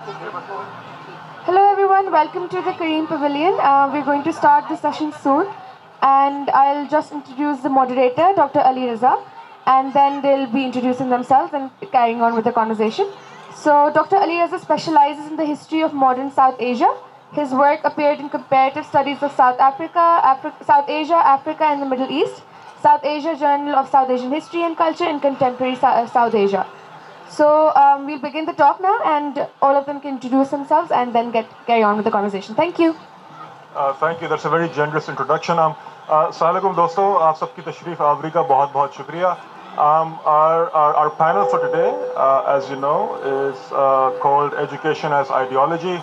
Hello everyone, welcome to the Kareem Pavilion. Uh, we're going to start the session soon and I'll just introduce the moderator, Dr. Ali Raza, and then they'll be introducing themselves and carrying on with the conversation. So Dr. Ali Raza specializes in the history of modern South Asia. His work appeared in comparative studies of South Africa, Afri- South Asia, Africa and the Middle East, South Asia Journal of South Asian History and Culture in Contemporary Sou- South Asia. So um, we'll begin the talk now, and all of them can introduce themselves and then get carry on with the conversation. Thank you. Uh, thank you. That's a very generous introduction. Um, uh, Assalamualaikum दोस्तों आप सबकी तशरीफ आवरी का बहुत बहुत शुक्रिया. Um, our, our, our panel for today, uh, as you know, is uh, called Education as Ideology.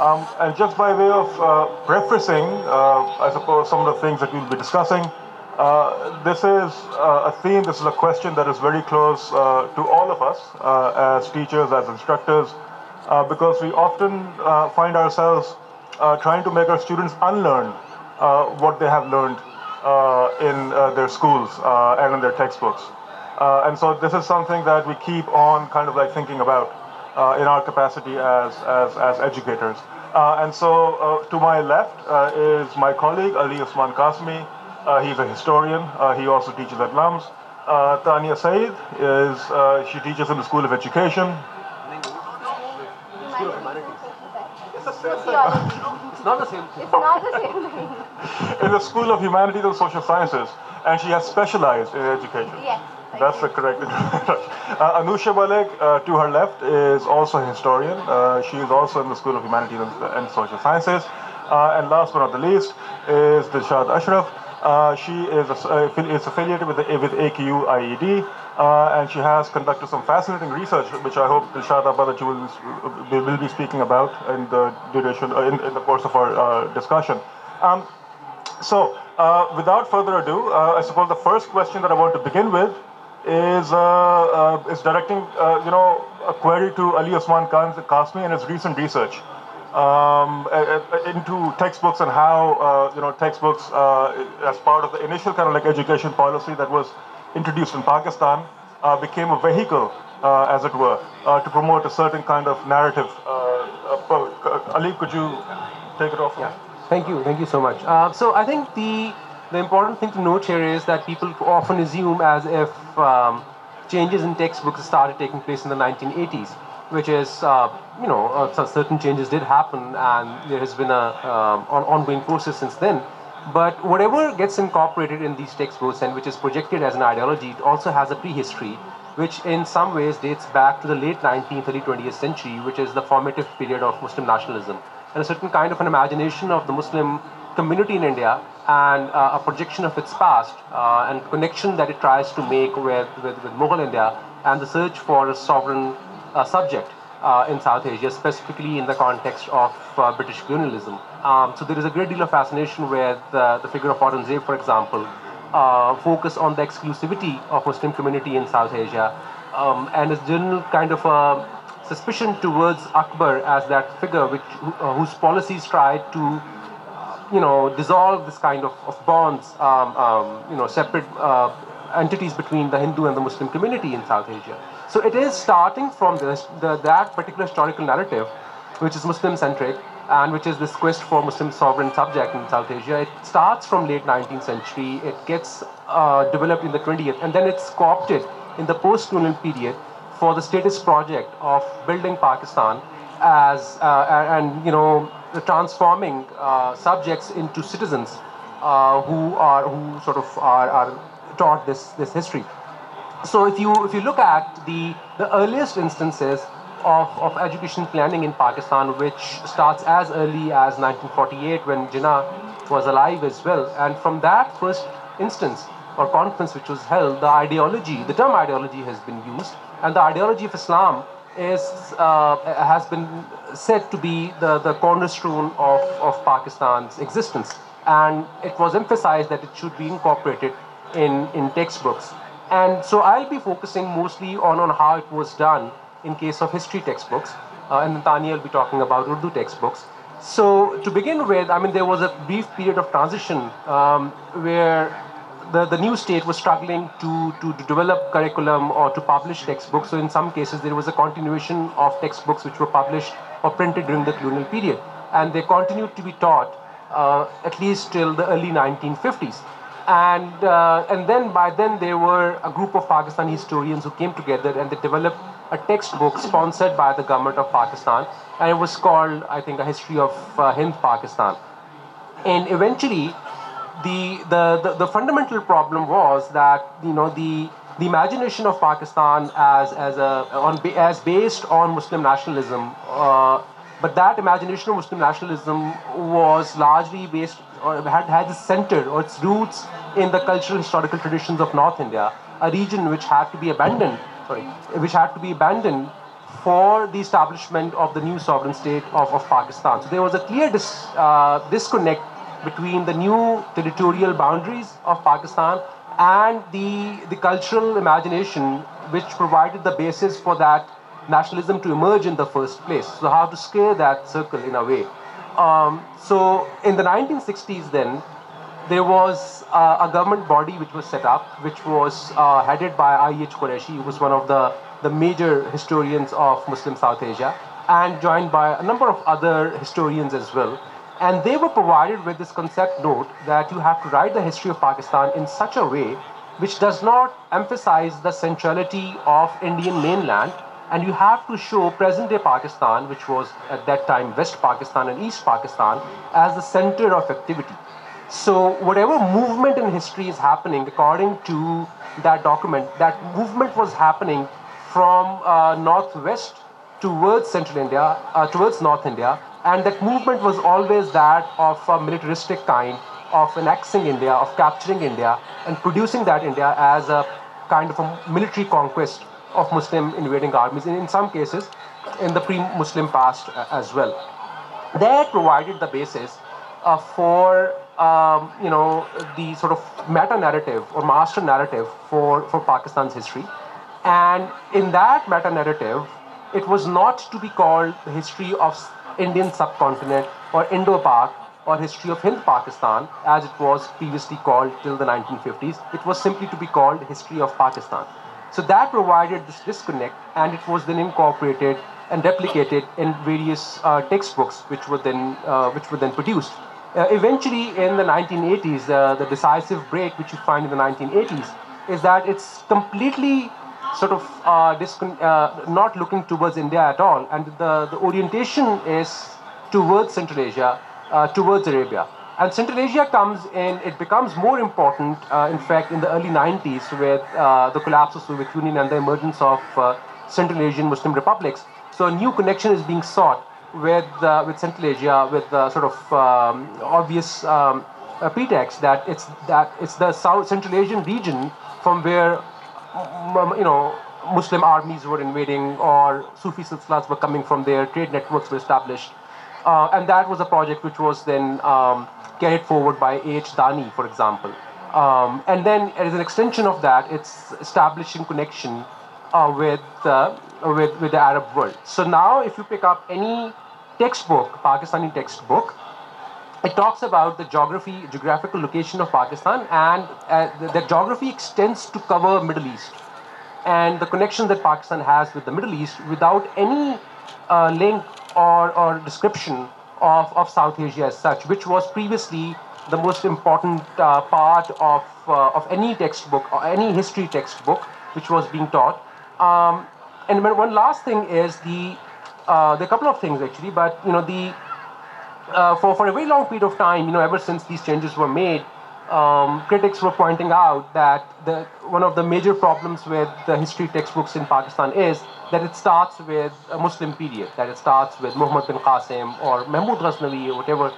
Um, and just by way of uh, prefacing, uh, I suppose, some of the things that we'll be discussing, uh, this is uh, a theme, this is a question that is very close uh, to all of us uh, as teachers, as instructors, uh, because we often uh, find ourselves uh, trying to make our students unlearn uh, what they have learned in their schools and in their textbooks. And so this is something that we keep on kind of like thinking about in our capacity as, as, as educators. And so to my left is my colleague Ali Usman Qasmi. Uh, he's a historian. Uh, he also teaches at LUMS. Uh, Tania Saeed is, uh, she teaches in the School of Education. It's not the same thing. It's not the same thing. in the School of Humanities and Social Sciences, and she has specialized in education. Yes. That's the correct. uh, Anushay Malik, uh, to her left, is also a historian. Uh, she is also in the School of Humanities and, and Social Sciences. Uh, and last but not the least is Dilshad Ashraf. Uh, she is, uh, is affiliated with, the, with AKU IED, uh, and she has conducted some fascinating research, which I hope Dilshad will, will be speaking about in the duration, uh, in, in the course of our uh, discussion. Um, so, without further ado, I suppose the first question that I want to begin with is is directing you know a query to Ali Osman Khan Qasmi and his recent research um, into textbooks and how uh, you know textbooks uh, as part of the initial kind of like education policy that was introduced in Pakistan uh, became a vehicle, as it were, to promote a certain kind of narrative. Uh, Ali, could you take it off? Yeah. Thank you. Thank you so much. Uh, so I think the the important thing to note here is that people often assume as if um, changes in textbooks started taking place in the 1980s, which is uh, you know uh, certain changes did happen and there has been a um, ongoing process since then. But whatever gets incorporated in these textbooks and which is projected as an ideology, it also has a prehistory, which in some ways dates back to the late 19th, early 20th century, which is the formative period of Muslim nationalism and a certain kind of an imagination of the Muslim community in India and uh, a projection of its past uh, and connection that it tries to make with, with, with Mughal India and the search for a sovereign subject uh, in South Asia, specifically in the context of uh, British colonialism. Um, so there is a great deal of fascination with the, the figure of Aurangzeb, for example, uh, focus on the exclusivity of Muslim community in South Asia, um, and a general kind of a suspicion towards Akbar as that figure which, uh, whose policies tried to you know, dissolve this kind of, of bonds, um, um, you know, separate uh, entities between the Hindu and the Muslim community in South Asia. So it is starting from this, the, that particular historical narrative, which is Muslim-centric, and which is this quest for Muslim sovereign subject in South Asia. It starts from late 19th century. It gets uh, developed in the 20th, and then it's co-opted in the post-colonial period for the statist project of building Pakistan as uh, and you know transforming uh, subjects into citizens uh, who are who sort of are, are taught this this history. So if you if you look at the the earliest instances of, of education planning in Pakistan, which starts as early as 1948 when Jinnah was alive as well, and from that first instance or conference which was held, the ideology, the term ideology has been used, and the ideology of Islam is uh, has been said to be the, the cornerstone of, of Pakistan's existence. And it was emphasized that it should be incorporated in, in textbooks. And so I'll be focusing mostly on, on how it was done in case of history textbooks. Uh, and then Tania will be talking about Urdu textbooks. So to begin with, I mean, there was a brief period of transition um, where the, the new state was struggling to, to, to, develop curriculum or to publish textbooks. So in some cases, there was a continuation of textbooks which were published or printed during the colonial period. And they continued to be taught uh, at least till the early 1950s. And, uh, and then by then there were a group of Pakistani historians who came together and they developed a textbook sponsored by the government of Pakistan. And it was called, I think, A History of uh, Hind Pakistan. And eventually, the, the, the, the fundamental problem was that, you know, the, the imagination of Pakistan as, as, a, on, as based on Muslim nationalism, uh, but that imagination of Muslim nationalism was largely based, or had, had its center or its roots in the cultural historical traditions of North India, a region which had to be abandoned, sorry, which had to be abandoned for the establishment of the new sovereign state of, of Pakistan. So there was a clear dis, uh, disconnect between the new territorial boundaries of Pakistan and the, the cultural imagination which provided the basis for that nationalism to emerge in the first place. So how to scale that circle in a way. Um, so in the 1960s then, there was uh, a government body which was set up, which was uh, headed by I.H. Qureshi, who was one of the, the major historians of Muslim South Asia, and joined by a number of other historians as well. And they were provided with this concept note that you have to write the history of Pakistan in such a way which does not emphasize the centrality of Indian mainland and you have to show present day Pakistan, which was at that time West Pakistan and East Pakistan, as the center of activity. So, whatever movement in history is happening, according to that document, that movement was happening from uh, northwest towards central India, uh, towards North India, and that movement was always that of a militaristic kind, of annexing India, of capturing India, and producing that India as a kind of a military conquest of Muslim invading armies, and in some cases, in the pre-Muslim past uh, as well. That provided the basis uh, for um, you know the sort of meta narrative or master narrative for for Pakistan's history, and in that meta narrative, it was not to be called the history of Indian subcontinent or Indo-Pak or history of Hind Pakistan as it was previously called till the 1950s. It was simply to be called history of Pakistan. So that provided this disconnect, and it was then incorporated and replicated in various uh, textbooks, which were then uh, which were then produced. Uh, eventually, in the 1980s, uh, the decisive break, which you find in the 1980s, is that it's completely sort of uh, uh, not looking towards India at all, and the, the orientation is towards Central Asia, towards Arabia. And Central Asia comes in, it becomes more important, uh, in fact, in the early 90s with uh, the collapse of Soviet Union and the emergence of uh, Central Asian Muslim republics. So a new connection is being sought with, uh, with Central Asia with the sort of um, obvious um, uh, pretext that it's, that it's the South Central Asian region from where, you know, Muslim armies were invading or Sufi silsilas were coming from there, trade networks were established. Uh, and that was a project which was then um, carried forward by A.H. Dani, for example. Um, and then, as an extension of that, it's establishing connection uh, with, uh, with, with the Arab world. So now, if you pick up any textbook, Pakistani textbook, it talks about the geography, geographical location of Pakistan, and uh, the, the, geography extends to cover Middle East, and the connection that Pakistan has with the Middle East without any uh, link or, or description of, of South Asia as such, which was previously the most important uh, part of, uh, of any textbook or any history textbook which was being taught. Um, and one last thing is the, uh, a couple of things actually, but you know, the, uh, for, for a very long period of time, you know, ever since these changes were made, um, critics were pointing out that the, one of the major problems with the history textbooks in Pakistan is that it starts with a Muslim period, that it starts with Muhammad bin Qasim or Mahmud Ghaznavi or whatever.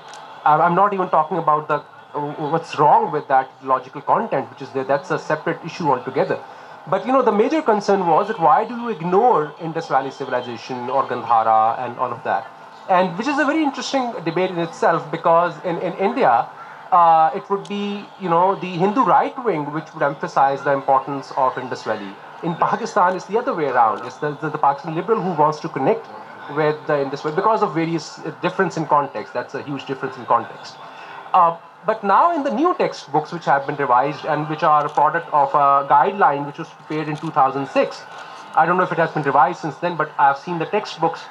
I'm not even talking about the what's wrong with that logical content, which is there. That's a separate issue altogether. But you know, the major concern was that why do you ignore Indus Valley civilization or Gandhara and all of that? And which is a very interesting debate in itself because in, in India, uh, it would be, you know, the Hindu right wing which would emphasize the importance of Indus Valley. In Pakistan, it's the other way around. It's the, the, the Pakistan liberal who wants to connect with the Indus Valley because of various uh, difference in context. That's a huge difference in context. Uh, but now in the new textbooks which have been revised and which are a product of a guideline which was prepared in 2006, I don't know if it has been revised since then, but I've seen the textbooks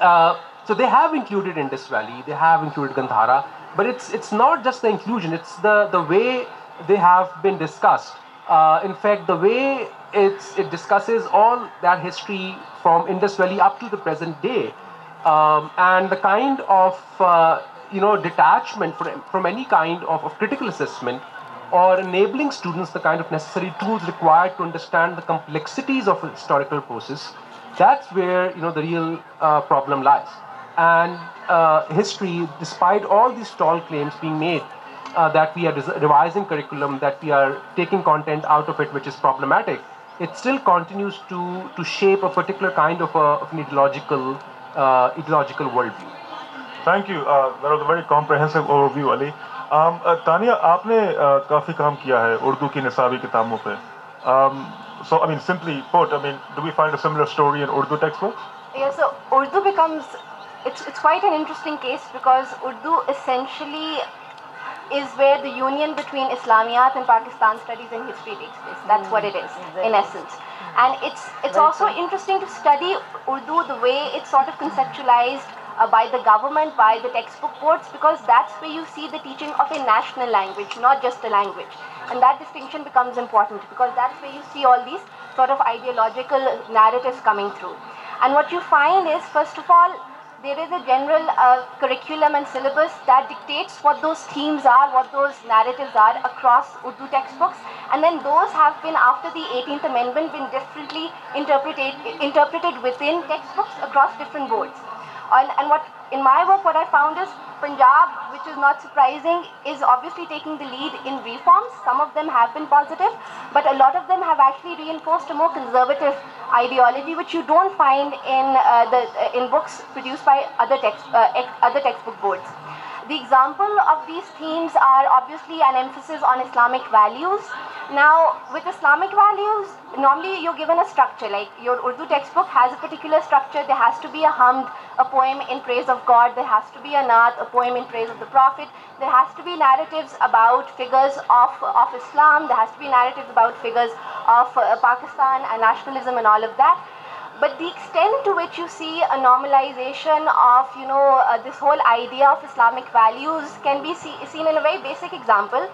uh, so they have included Indus Valley, they have included Gandhara, but it's it's not just the inclusion; it's the the way they have been discussed. Uh, in fact, the way it's it discusses all that history from Indus Valley up to the present day, um, and the kind of uh, you know detachment from, from any kind of, of critical assessment or enabling students the kind of necessary tools required to understand the complexities of a historical process that's where you know the real uh, problem lies and uh, history despite all these tall claims being made uh, that we are revising curriculum that we are taking content out of it which is problematic it still continues to to shape a particular kind of, a, of an ideological uh, ideological worldview thank you that was a very comprehensive overview Ali um, uh, Tania आपने uh, काफ़ी काम किया है उर्दू की निसाबी किताबों पे um, so I mean simply put I mean do we find a similar story in Urdu textbooks Yeah, so Urdu becomes it's it's quite an interesting case because Urdu essentially is where the union between Islamiyat and Pakistan studies and history takes place. That's what it is in essence. And it's it's also interesting to study Urdu the way it's sort of conceptualized uh, by the government, by the textbook boards, because that's where you see the teaching of a national language, not just a language. And that distinction becomes important because that's where you see all these sort of ideological narratives coming through. And what you find is, first of all, there is a general uh, curriculum and syllabus that dictates what those themes are, what those narratives are across Urdu textbooks. And then those have been, after the 18th Amendment, been differently interpreted, interpreted within textbooks across different boards. And, and what in my work, what I found is Punjab, which is not surprising, is obviously taking the lead in reforms. Some of them have been positive, but a lot of them have actually reinforced a more conservative ideology, which you don't find in uh, the uh, in books produced by other text uh, other textbook boards. The example of these themes are obviously an emphasis on Islamic values. Now, with Islamic values, normally you're given a structure, like your Urdu textbook has a particular structure. There has to be a hamd, a poem in praise of God. There has to be a naat, a poem in praise of the Prophet. There has to be narratives about figures of, of Islam. There has to be narratives about figures of uh, Pakistan and nationalism and all of that but the extent to which you see a normalization of you know uh, this whole idea of islamic values can be see, seen in a very basic example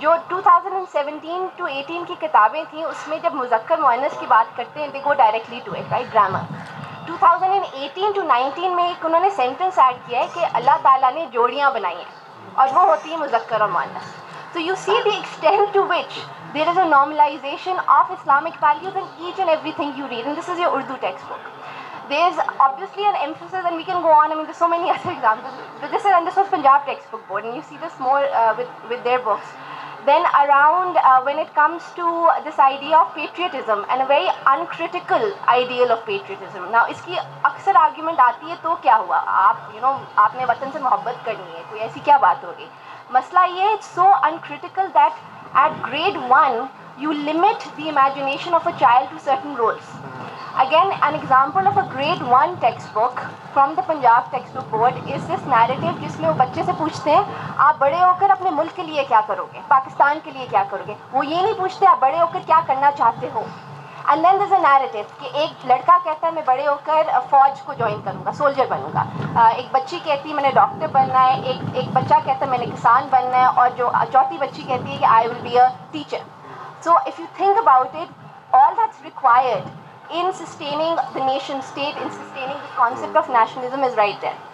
जो 2017 to 18 की किताबें थी उसमें जब मुजक्कर मुअन्नस की बात करते हैं they go directly to it right grammar 2018 to 19 में एक उन्होंने सेंटेंस ऐड किया है कि अल्लाह ताला ने जोड़ियाँ बनाई हैं और वो होती है मुजक्कर और मुअन्नस So you see the extent to which there is a normalization of Islamic values in each and everything you read. And this is your Urdu textbook. There's obviously an emphasis, and we can go on. I mean, there's so many other examples. But this is and this was Punjab textbook board, and you see this more uh, with with their books. Then around uh, when it comes to this idea of patriotism and a very uncritical ideal of patriotism. Now इसकी अक्सर argument आती है तो क्या हुआ आप you know आपने वतन से मोहब्बत करनी है कोई ऐसी क्या बात होगी मसला ये it's so uncritical that at grade one you limit the imagination of a child to certain roles. Again, an example of a grade one textbook from the Punjab textbook board is this narrative जिसमें वो बच्चे से पूछते हैं आप बड़े होकर अपने मुल्क के लिए क्या करोगे पाकिस्तान के लिए क्या करोगे वो ये नहीं पूछते आप बड़े होकर क्या करना चाहते हो and then this a narrative कि एक लड़का कहता है, मैं बड़े होकर फौज को ज्वाइन करूँगा सोल्जर बनूँगा. एक बच्ची कहती है, मैंने डॉक्टर बनना है. एक एक बच्चा कहता है, मैंने किसान बनना है. और जो चौथी बच्ची कहती है कि I will be a teacher so if you think about it all that's required in sustaining the nation state in sustaining the concept of nationalism is right there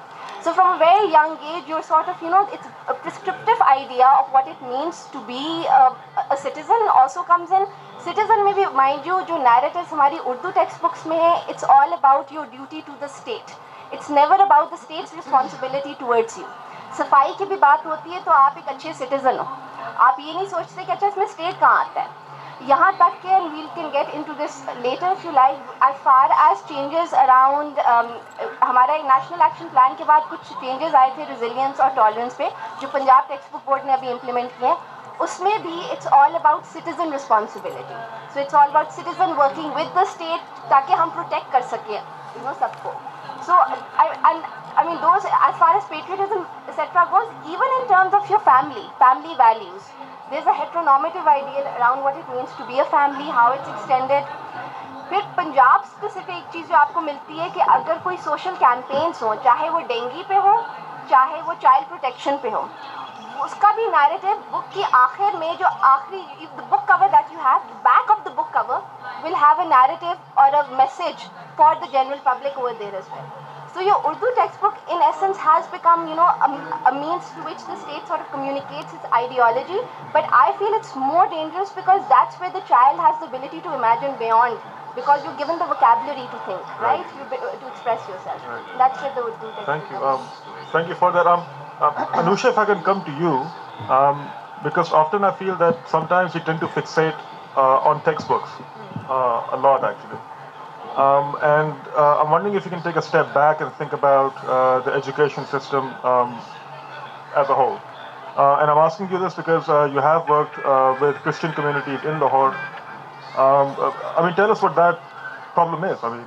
so from a very young age your sort of you know it's prescriptive idea of what it means to be a citizen also comes in citizen में भी mind you जो narrative हमारी Urdu text books में है it's all about your duty to the state it's never about the state's responsibility towards you सफ़ाई की भी बात होती है तो आप एक अच्छे सिटीज़न हो। आप ये नहीं सोचते कि अच्छा इसमें स्टेट कहाँ आता है? यहाँ तक के and we'll can get into this later of you like as far as changes around हमारा एक नेशनल एक्शन प्लान के बाद कुछ चेंजेस आए थे रिजिलियंस और टॉलरेंस पे, जो पंजाब टेक्सट बुक बोर्ड ने अभी इम्प्लीमेंट किए हैं। उसमें भी it's all about citizen responsibility so it's all about citizen working with the state ताकि हम प्रोटेक्ट कर सकें यू नो सबको so I mean those as far as patriotism etc. goes, even in terms of your family, family values, there's a heteronormative ideal around what it means to be a family, how it's extended. फिर Punjab specific एक चीज़ जो आपको मिलती है कि अगर कोई social campaigns हो चाहे वो डेंगी पे हो चाहे वो चाइल्ड प्रोटेक्शन पे हो उसका भी नैरेटिव बुक की आखिर में जो आखिरी book cover that you have back of the book cover will have a narrative or a message for the general public over there as well. So your Urdu textbook, in essence, has become, you know, a, a, means to which the state sort of communicates its ideology. But I feel it's more dangerous because that's where the child has the ability to imagine beyond. Because you're given the vocabulary to think, right? right? You, to express yourself. Right. That's where the Urdu textbook. Thank you. Um, thank you for that. Um, uh, Anushay, if I can come to you, um, because often I feel that sometimes we tend to fixate uh, on textbooks uh, a lot, actually. Um, and uh, I'm wondering if you can take a step back and think about uh, the education system um, as a whole. Uh, and I'm asking you this because you have worked with Christian communities in Lahore. Um, I mean, tell us what that problem is. I mean,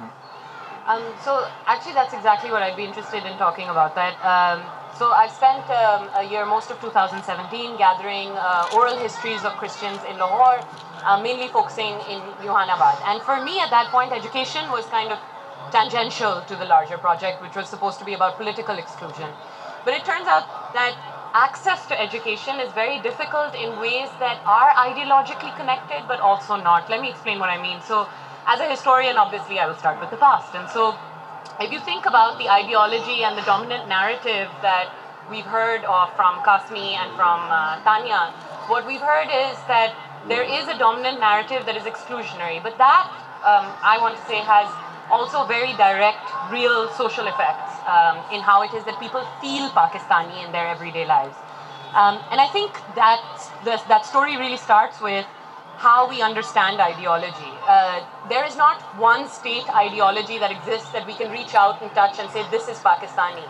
um, so actually, that's exactly what I'd be interested in talking about. That um, so I've spent um, a year, most of 2017, gathering oral histories of Christians in Lahore uh, mainly focusing in Youhanabad. And for me at that point, education was kind of tangential to the larger project, which was supposed to be about political exclusion. But it turns out that access to education is very difficult in ways that are ideologically connected, but also not. Let me explain what I mean. So, as a historian, obviously, I will start with the past. And so, if you think about the ideology and the dominant narrative that we've heard of from Qasmi and from uh, Tania, what we've heard is that there is a dominant narrative that is exclusionary, but that um, I want to say has also very direct, real social effects um, in how it is that people feel Pakistani in their everyday lives. Um, and I think that that story really starts with how we understand ideology. Uh, there is not one state ideology that exists that we can reach out and touch and say, this is Pakistani.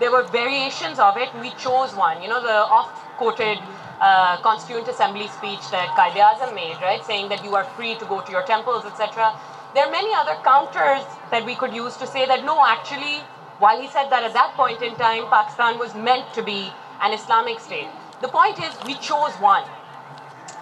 There were variations of it, we chose one. You know, the oft quoted uh, Constituent Assembly speech that Quaid-e-Azam made, right, saying that you are free to go to your temples, etc. There are many other counters that we could use to say that no, actually, while he said that at that point in time, Pakistan was meant to be an Islamic state. The point is, we chose one,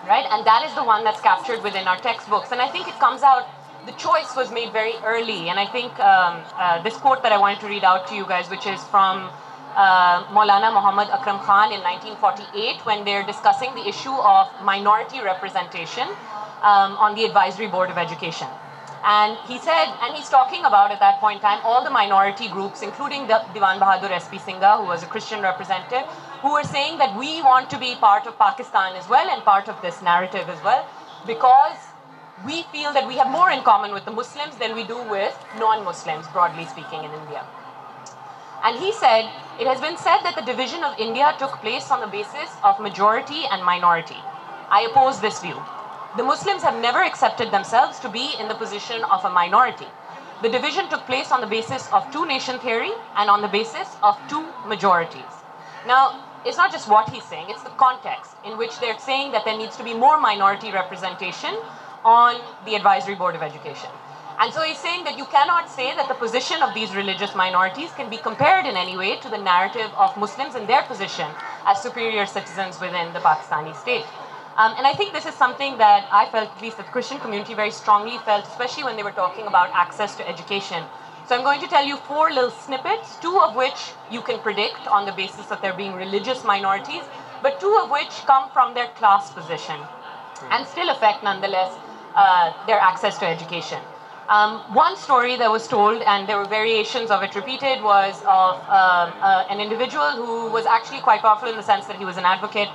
right, and that is the one that's captured within our textbooks. And I think it comes out. The choice was made very early, and I think um, uh, this quote that I wanted to read out to you guys, which is from uh, Maulana Muhammad Akram Khan in 1948 when they're discussing the issue of minority representation um, on the Advisory Board of Education. And he said, and he's talking about at that point in time, all the minority groups, including the Diwan Bahadur SP Singha, who was a Christian representative, who were saying that we want to be part of Pakistan as well and part of this narrative as well, because we feel that we have more in common with the Muslims than we do with non Muslims, broadly speaking, in India. And he said, it has been said that the division of India took place on the basis of majority and minority. I oppose this view. The Muslims have never accepted themselves to be in the position of a minority. The division took place on the basis of two nation theory and on the basis of two majorities. Now, it's not just what he's saying, it's the context in which they're saying that there needs to be more minority representation on the Advisory Board of Education. And so he's saying that you cannot say that the position of these religious minorities can be compared in any way to the narrative of Muslims and their position as superior citizens within the Pakistani state. Um, and I think this is something that I felt, at least the Christian community very strongly felt, especially when they were talking about access to education. So I'm going to tell you four little snippets, two of which you can predict on the basis of there being religious minorities, but two of which come from their class position and still affect, nonetheless, uh, their access to education. Um, one story that was told, and there were variations of it repeated, was of um, uh, an individual who was actually quite powerful in the sense that he was an advocate.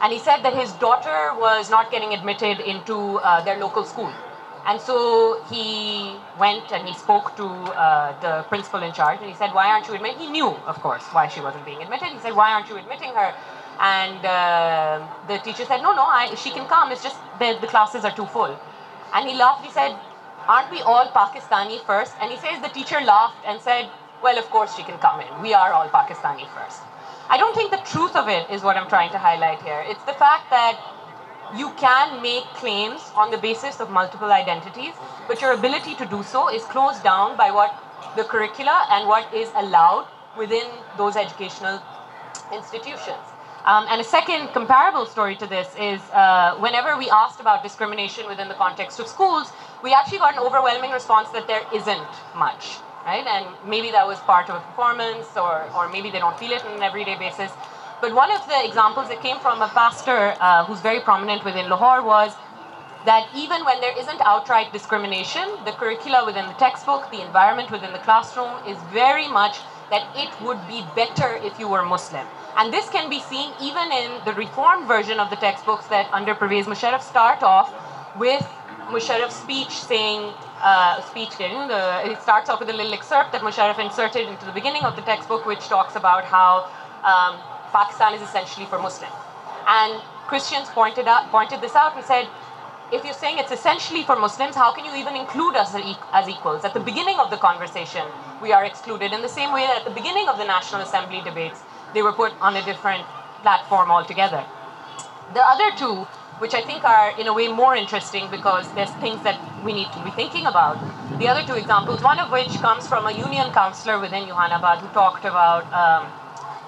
And he said that his daughter was not getting admitted into uh, their local school. And so he went and he spoke to uh, the principal in charge and he said, Why aren't you admitting? He knew, of course, why she wasn't being admitted. He said, Why aren't you admitting her? And uh, the teacher said, No, no, I, she can come. It's just the, the classes are too full. And he laughed. He said, aren't we all Pakistani first? And he says the teacher laughed and said, well, of course she can come in. We are all Pakistani first. I don't think the truth of it is what I'm trying to highlight here. It's the fact that you can make claims on the basis of multiple identities, but your ability to do so is closed down by what the curricula and what is allowed within those educational institutions. Um, and a second comparable story to this is uh, whenever we asked about discrimination within the context of schools, we actually got an overwhelming response that there isn't much, right? And maybe that was part of a performance, or, or maybe they don't feel it on an everyday basis. But one of the examples that came from a pastor uh, who's very prominent within Lahore was that even when there isn't outright discrimination, the curricula within the textbook, the environment within the classroom is very much that it would be better if you were Muslim. And this can be seen even in the reformed version of the textbooks that under Pervez Musharraf start off with Musharraf's speech saying, uh, speech, the, it starts off with a little excerpt that Musharraf inserted into the beginning of the textbook, which talks about how um, Pakistan is essentially for Muslims. And Christians pointed out, pointed this out and said, if you're saying it's essentially for Muslims, how can you even include us as equals? At the beginning of the conversation, we are excluded in the same way that at the beginning of the National Assembly debates, they were put on a different platform altogether. The other two, which I think are in a way more interesting because there's things that we need to be thinking about. The other two examples, one of which comes from a union councillor within Youhanabad who talked about um,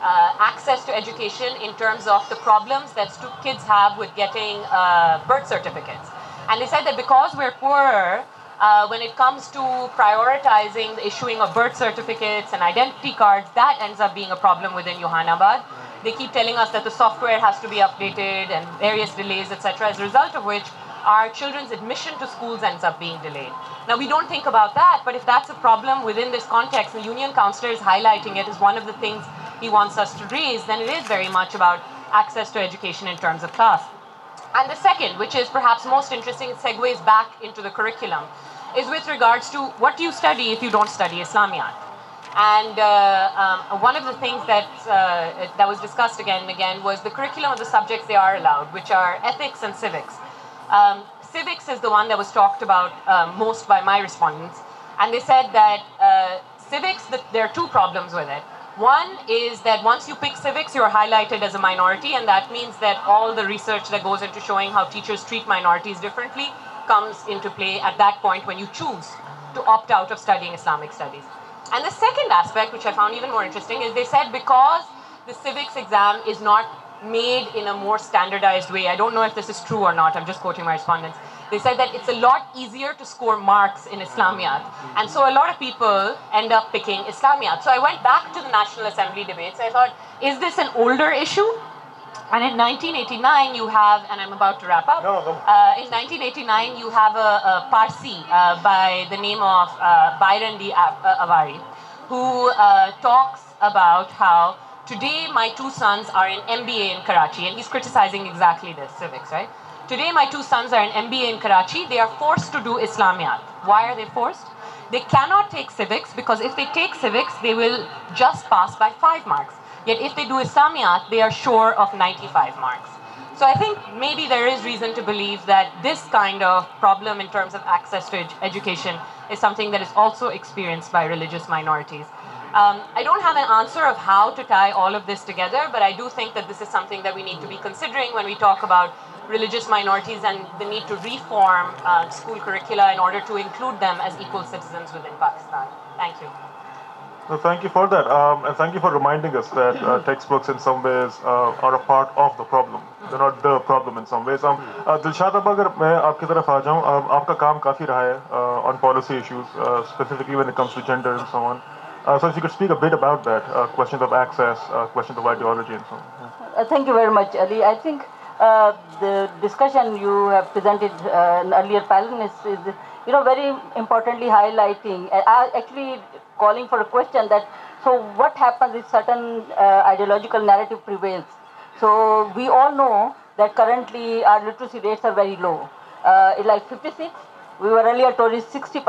uh, access to education in terms of the problems that kids have with getting uh, birth certificates. And they said that because we're poorer, uh, when it comes to prioritizing the issuing of birth certificates and identity cards, that ends up being a problem within Youhanabad. They keep telling us that the software has to be updated and various delays, etc., as a result of which our children's admission to schools ends up being delayed. Now, we don't think about that, but if that's a problem within this context, the union counselor is highlighting it as one of the things he wants us to raise, then it is very much about access to education in terms of class. And the second, which is perhaps most interesting, segues back into the curriculum, is with regards to what do you study if you don't study Islamiyat? And uh, um, one of the things that, uh, that was discussed again and again was the curriculum of the subjects they are allowed, which are ethics and civics. Um, civics is the one that was talked about uh, most by my respondents. And they said that uh, civics, there are two problems with it. One is that once you pick civics, you're highlighted as a minority, and that means that all the research that goes into showing how teachers treat minorities differently comes into play at that point when you choose to opt out of studying Islamic studies. And the second aspect, which I found even more interesting, is they said because the civics exam is not made in a more standardized way, I don't know if this is true or not, I'm just quoting my respondents they said that it's a lot easier to score marks in Islamiyat. And so a lot of people end up picking Islamiyat. So I went back to the National Assembly debates. I thought, is this an older issue? And in 1989, you have, and I'm about to wrap up. No, no. Uh, in 1989, you have a, a Parsi uh, by the name of uh, Byram D. uh, Avari, who uh, talks about how today my two sons are in MBA in Karachi, and he's criticizing exactly this civics, right? Today, my two sons are in MBA in Karachi. They are forced to do Islamiyat. Why are they forced? They cannot take civics because if they take civics, they will just pass by five marks. Yet if they do Islamiyat, they are sure of 95 marks. So I think maybe there is reason to believe that this kind of problem in terms of access to ed education is something that is also experienced by religious minorities. Um, I don't have an answer of how to tie all of this together, but I do think that this is something that we need to be considering when we talk about religious minorities and the need to reform uh, school curricula in order to include them as equal citizens within Pakistan. Thank you. Well, thank you for that, um, and thank you for reminding us that uh, textbooks, in some ways, uh, are a part of the problem. They're not the problem in some ways. Um, uh, Dilshad अब अगर मैं आपकी तरफ आ जाऊँ, uh, आपका काम काफी रहा है uh, on policy issues, uh, specifically when it comes to gender and so on. Uh, so if you could speak a bit about that, uh, questions of access, uh, questions of ideology and so on. Uh, thank you very much, Ali. I think uh, the discussion you have presented uh, in earlier panel is, is, you know, very importantly highlighting, actually calling for a question that, so what happens if certain ideological narrative prevails? So we all know that currently our literacy rates are very low. Uh, like 56. We were earlier told it's 60%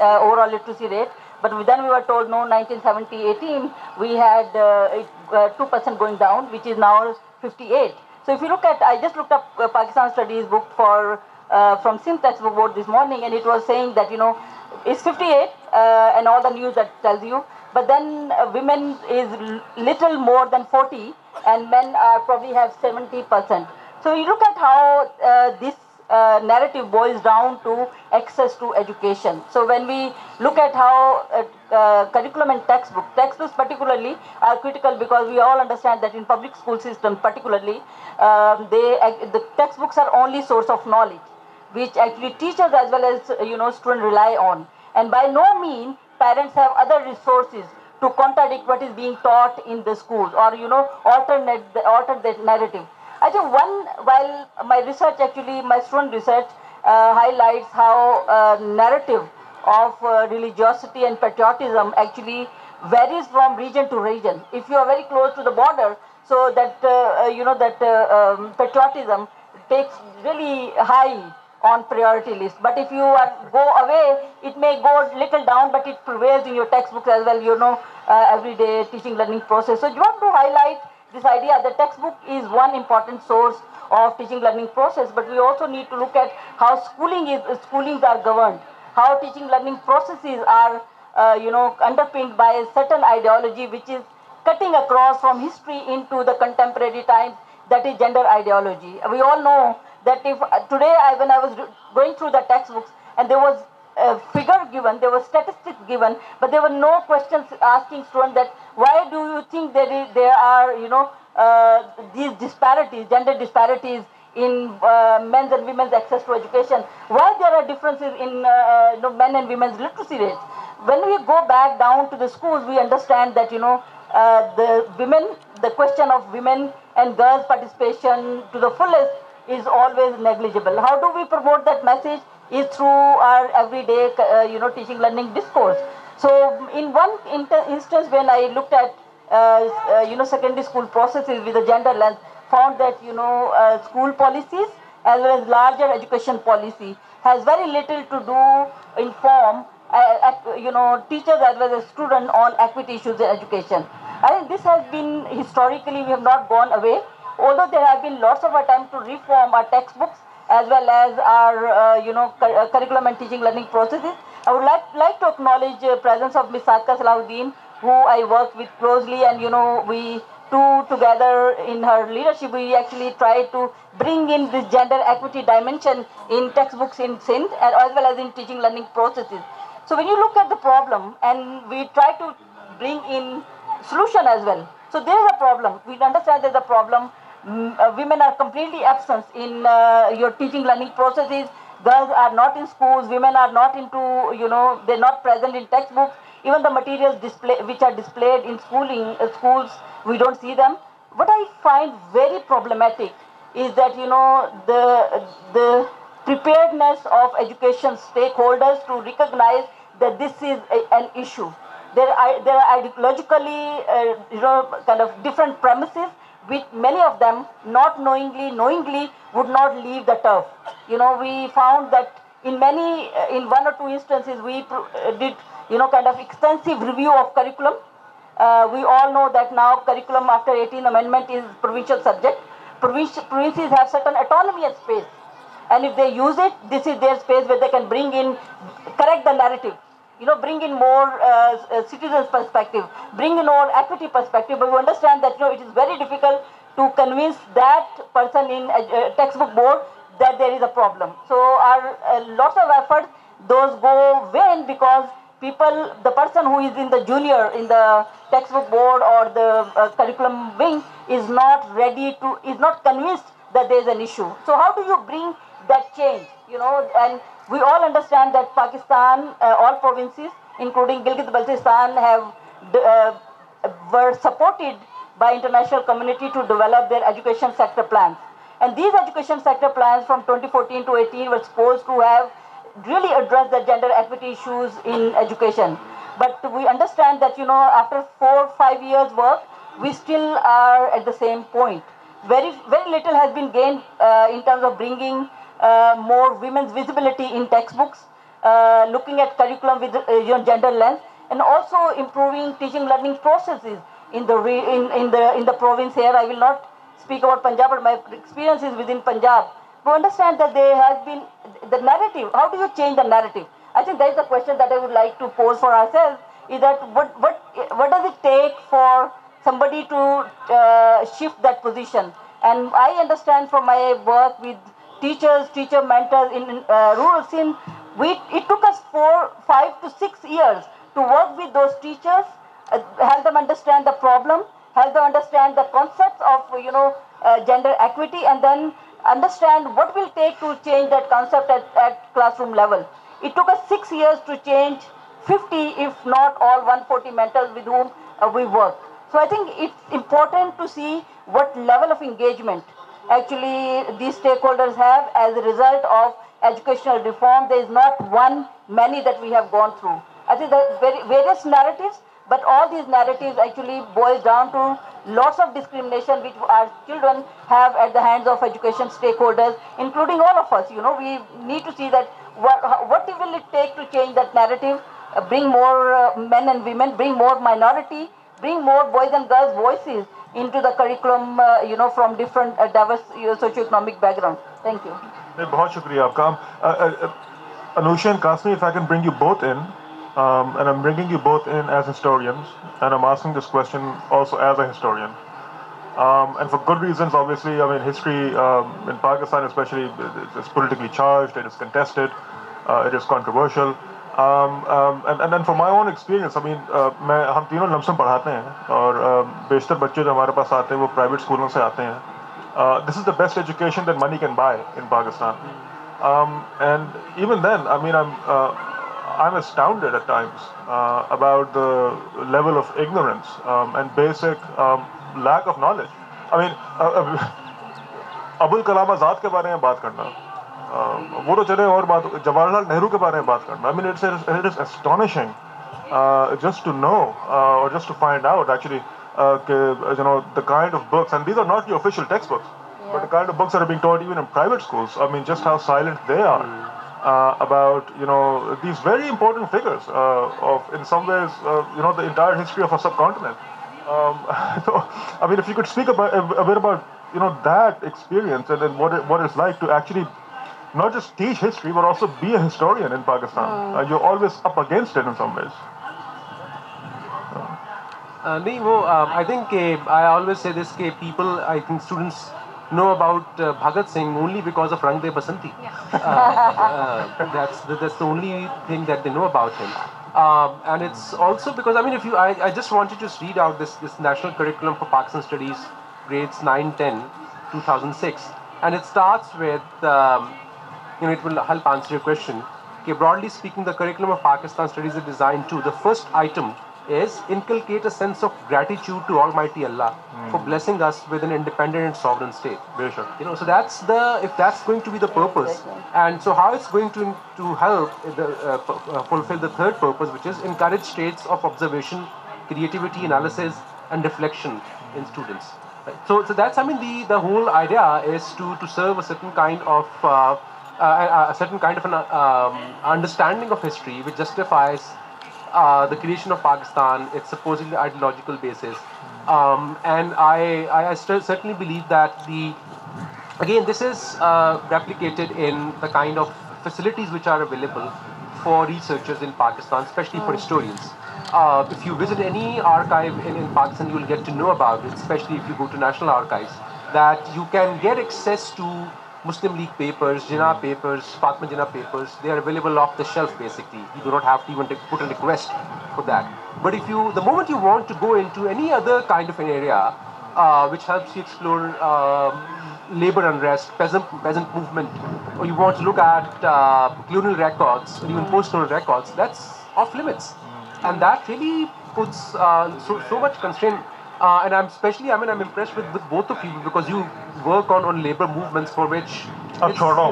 uh, overall literacy rate. But then we were told no, 1970, 18, we had 2% going down, which is now 58. So if you look at, I just looked up uh, Pakistan Studies book for uh, from Sindh textbook board this morning, and it was saying that you know it's 58 uh, and all the news that tells you, but then uh, women is little more than 40, and men are probably have 70 percent. So you look at how uh, this uh, narrative boils down to access to education. So when we look at how uh, uh, curriculum and textbook, textbooks particularly are critical because we all understand that in public school system particularly, um, they the textbooks are only source of knowledge, which actually teachers as well as you know students rely on. And by no means parents have other resources to contradict what is being taught in the schools or you know the, alter that narrative. I think one, while my research actually, my student research uh, highlights how uh, narrative of uh, religiosity and patriotism actually varies from region to region. If you are very close to the border, so that, uh, uh, you know, that um, patriotism takes really high on priority list. But if you are, go away, it may go little down, but it prevails in your textbooks as well, you know, everyday teaching learning process. So you want to highlight this idea the textbook is one important source of teaching learning process but we also need to look at how schooling is schoolings are governed how teaching learning processes are uh, you know underpinned by a certain ideology which is cutting across from history into the contemporary times that is gender ideology. We all know that if uh, today I, when i was going through the textbooks and there was a figure given, there were statistics given, but there were no questions asking students that why do you think there, is, there are, you know, uh, these disparities, gender disparities in uh, men's and women's access to education? Why there are differences in uh, you know, men and women's literacy rates? When we go back down to the schools, we understand that, you know, uh, the women, the question of women and girls' participation to the fullest is always negligible. How do we promote that message? is through our everyday, uh, you know, teaching learning discourse. So in one instance, when I looked at, uh, uh, you know, secondary school processes with a gender lens, found that, you know, uh, school policies as well as larger education policy has very little to do inform, uh, you know, teachers as well as students on equity issues in education. I think this has been historically, we have not gone away. Although there have been lots of attempts to reform our textbooks, as well as our uh, you know uh, curriculum and teaching learning processes. I would like like to acknowledge the presence of Ms. Sadiqa Salahuddin, who I work with closely, and you know we two together in her leadership we actually try to bring in this gender equity dimension in textbooks in Sindh as well as in teaching learning processes. So when you look at the problem and we try to bring in solution as well. So there is a problem. We understand there is a problem Mm, uh, women are completely absent in uh, your teaching learning processes. Girls are not in schools. Women are not into, you know, they're not present in textbooks. Even the materials display, which are displayed in schooling uh, schools, we don't see them. What I find very problematic is that, you know, the, the preparedness of education stakeholders to recognize that this is a, an issue. There are, there are ideologically, uh, you know, kind of different premises many of them not knowingly knowingly would not leave the turf. You know we found that in many uh, in one or two instances we uh, did you know kind of extensive review of curriculum. Uh, we all know that now curriculum after 18 amendment is provincial subject. Provinces have certain autonomy and space. And if they use it this is their space where they can bring in correct the narrative you know, bring in more uh, uh, citizens' perspective, bring in more equity perspective. But we understand that you know it is very difficult to convince that person in a, a textbook board that there is a problem. So our uh, lots of efforts those go vain because people, the person who is in the junior in the textbook board or the uh, curriculum wing is not ready to, is not convinced that there is an issue. So how do you bring that change? You know, and we all understand that Pakistan, uh, all provinces, including Gilgit-Baltistan, have uh, were supported by international community to develop their education sector plans. And these education sector plans from 2014 to 18 were supposed to have really addressed the gender equity issues in education. But we understand that, you know, after four, or five years work, we still are at the same point. Very, very little has been gained uh, in terms of bringing more women's visibility in textbooks, uh, looking at curriculum with uh, gender lens, and also improving teaching learning processes in the in, in the in the province here. I will not speak about Punjab, but my experience is within Punjab. To understand that there has been the narrative. How do you change the narrative? I think that is the question that I would like to pose for ourselves. Is that what what what does it take for somebody to uh, shift that position? And I understand from my work with teachers, teacher mentors in uh, rural Sindh, we, it took us four, five to six years to work with those teachers, uh, help them understand the problem, help them understand the concepts of, you know, uh, gender equity, and then understand what will take to change that concept at, at classroom level. It took us six years to change 50, if not all 140 mentors with whom uh, we work. So I think it's important to see what level of engagement actually these stakeholders have as a result of educational reform. There is not one, many that we have gone through. I think there are various narratives, but all these narratives actually boil down to lots of discrimination which our children have at the hands of education stakeholders, including all of us. You know, we need to see that what, what will it take to change that narrative, uh, bring more uh, men and women, bring more minority, bring more boys and girls voices into the curriculum, uh, you know, from different uh, diverse socioeconomic backgrounds. Thank you. बहुत शुक्रिया आपका Anushay and Qasmi, if I can bring you both in, um, and I'm bringing you both in as historians, and I'm asking this question also as a historian. Um, and for good reasons, obviously, I mean, history um, in Pakistan especially is politically charged, it is contested, uh, it is controversial. Um, um, and, and then from my own experience, I mean, uh, मैं हम तीनों lump sum पढ़ाते हैं और uh, बेशतर बच्चे जो हमारे पास आते हैं वो प्राइवेट स्कूलों से आते हैं this is the best education that money can buy in Pakistan and even then I mean I I'm astounded at times uh, about the level of ignorance um, and basic um, lack of knowledge. I mean, Abul Kalam Azad के बारे में बात करना वो तो चले और बात जवाहरलाल नेहरू के बारे में बात करना I mean it's it is astonishing just to know और just to find out actually you know the kind of books and these are not the official textbooks yeah. but the kind of books that are being taught even in private schools i mean just how silent they are mm. uh, about you know these very important figures uh, of in some ways uh, you know the entire history of a subcontinent um, so, i mean if you could speak about a, a bit about you know that experience and, and what it, what it's like to actually not just teach history, but also be a historian in Pakistan. Mm. Uh, you're always up against it in some ways. Uh, um, I think uh, I always say this: that people, I think students know about uh, Bhagat Singh only because of Rang De Basanti. Yeah. Uh, uh, that's the, that's the only thing that they know about him. Um, and it's also because I mean, if you, I, I just wanted to read out this this national curriculum for Pakistan Studies, grades 9, 10, 2006, and it starts with. Um, you know, it will help answer your question. Okay, broadly speaking, the curriculum of Pakistan Studies is designed to, the first item is inculcate a sense of gratitude to Almighty Allah mm. for blessing us with an independent and sovereign state. You know, so that's the if that's going to be the purpose, and so how it's going to to help the, uh, uh, fulfill the third purpose, which is encourage states of observation, creativity, analysis, and reflection in students. Right? So, so that's I mean the the whole idea is to to serve a certain kind of uh, uh, a certain kind of an um, understanding of history which justifies uh, the creation of Pakistan, its supposedly ideological basis. Um, and I, I, I certainly believe that the, again, this is uh, replicated in the kind of facilities which are available for researchers in Pakistan, especially for historians. Uh, if you visit any archive in, in Pakistan, you will get to know about it, especially if you go to National Archives, that you can get access to Muslim League papers, Jinnah papers, Fatima Jinnah papers, they are available off the shelf basically. You do not have to even put a request for that. But if you, the moment you want to go into any other kind of an area uh, which helps you explore uh, labor unrest, peasant, peasant movement, or you want to look at uh, colonial records, or even post-colonial records, that's off limits. And that really puts uh, so, so much constraint uh, and I'm especially, I mean, I'm impressed with, with both of you because you work on, on labor movements for which. अब छोड़ हूँ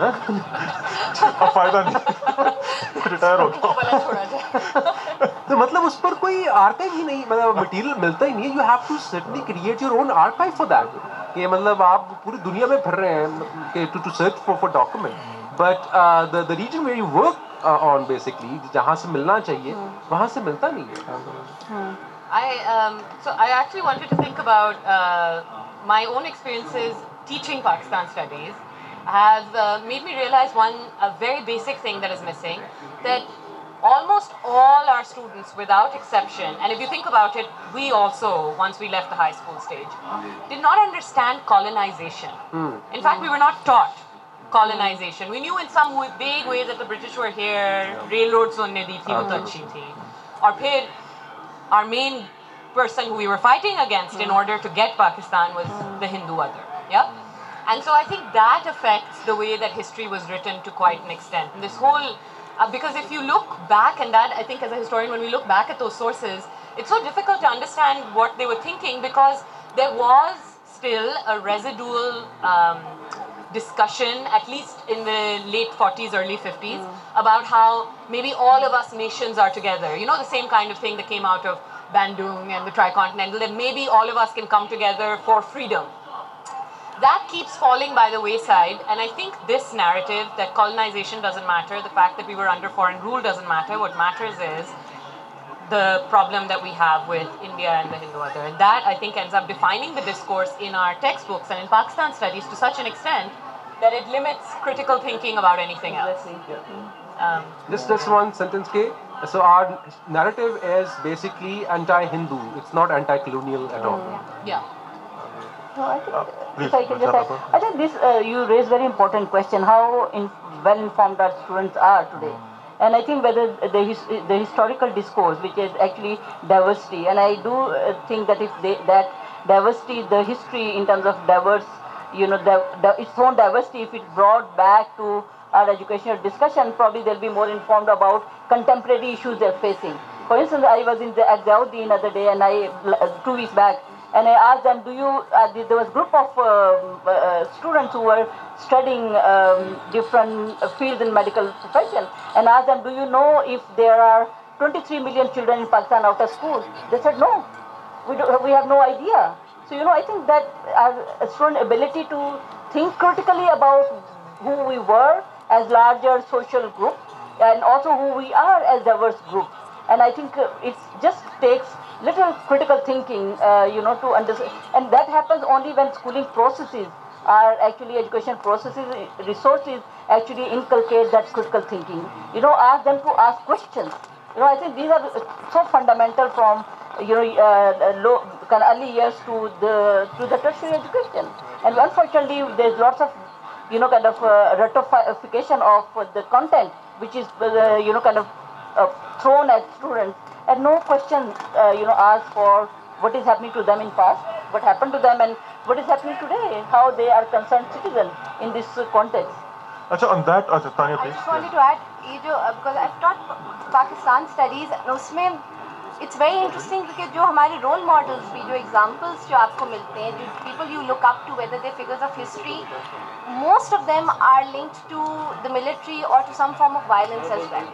अब फ़ायदा नहीं retire हो गया. तो मतलब उस पर कोई आर्काइव ही नहीं मतलब मटेरियल मिलता ही नहीं है. You have to certainly create your own archive for that कि मतलब आप पूरी दुनिया में फिर रहे हैं कि to to search for for document but the the reason where you work on basically जहाँ से मिलना चाहिए वहाँ से मिलता नहीं है. I um, so I actually wanted to think about uh, my own experiences teaching Pakistan studies have uh, made me realize one a very basic thing that is missing that almost all our students without exception and if you think about it we also once we left the high school stage did not understand colonization mm. in fact we were not taught colonization. We knew in some vague way that the British were here, railroads unne di thi, wo to achhi thi. Aur phir our main person who we were fighting against in order to get Pakistan was the Hindu other. Yeah? And so I think that affects the way that history was written to quite an extent. This whole, uh, because if you look back, and that I think as a historian, when we look back at those sources, it's so difficult to understand what they were thinking because there was still a residual um, discussion, at least in the late 40s, early 50s, about how maybe all of us nations are together. You know, the same kind of thing that came out of Bandung and the Tricontinental, that maybe all of us can come together for freedom. That keeps falling by the wayside, and I think this narrative that colonization doesn't matter, the fact that we were under foreign rule doesn't matter, what matters is the problem that we have with India and the Hindu other. And that, I think, ends up defining the discourse in our textbooks and in Pakistan studies to such an extent that it limits critical thinking about anything else. Um, Just just one sentence, K. So our narrative is basically anti-Hindu. It's not anti-colonial at all. yeah. No, I think, please, I can just add, I think this uh, you raise very important question how in, well informed our students are today, and I think whether the his, the historical discourse, which is actually diversity, and I do uh, think that if they, that diversity, the history in terms of diverse, you know, the, the, its own diversity, if it brought back to our educational discussion, probably they'll be more informed about contemporary issues they're facing. For instance, I was in the at Gaudiin other day, and I uh, two weeks back, and I asked them, "Do you?" Uh, there was a group of um, uh, students who were studying um, different fields in medical profession, and I asked them, "Do you know if there are 23 million children in Pakistan out of school?" They said, "No, we do, we have no idea." So you know, I think that our student ability to think critically about who we were as larger social group, and also who we are as diverse group, and I think uh, it just takes little critical thinking, uh, you know, to understand. And that happens only when schooling processes are actually education processes, resources actually inculcate that critical thinking. You know, ask them to ask questions. You know, I think these are so fundamental from you know uh, low, kind of early years to the to the tertiary education. And unfortunately, there's lots of you know kind of uh, ratification of the content, which is uh, you know kind of uh, thrown at students and no question, uh, you know, asked for what is happening to them in past, what happened to them and what is happening today, how they are concerned citizens in this context. Achha, on that, Achha, Tania, please. I just wanted to add, you uh, know, because I've taught Pakistan studies and उसमें it's very interesting because जो हमारे role models भी जो examples जो आपको मिलते हैं, जो people you look up to, whether they're figures of history, most of them are linked to the military or to some form of violence as well.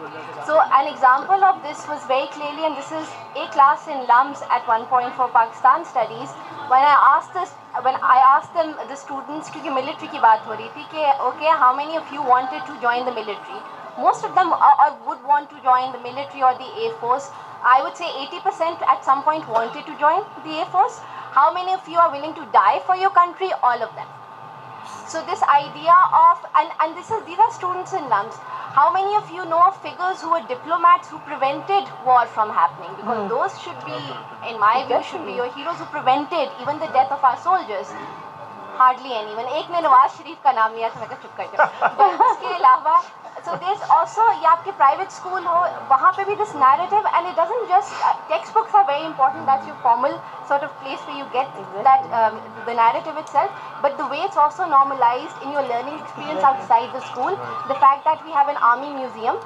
So an example of this was very clearly, and this is a class in LUMS at one point for Pakistan studies. When I asked this, when I asked them, the students, क्योंकि military की बात हो रही थी कि okay, how many of you wanted to join the military? most of them uh, would want to join the military or the Air Force. I would say 80% at some point wanted to join the Air Force. How many of you are willing to die for your country? All of them. So this idea of, and, and this is, these are students in LUMS. How many of you know of figures who were diplomats who prevented war from happening? Because mm. those should be, in my view, should be your heroes who prevented even the death of our soldiers. hardly anyone one एक Nawaz Nawaz Sharif का नाम लिया था मैं चुप so there's also ये आपके private school हो वहाँ पे भी this narrative and it doesn't just uh, textbooks are very important that's your formal sort of place where you get that um, the narrative itself but the way it's also normalized in your learning experience outside the school the fact that we have an army museum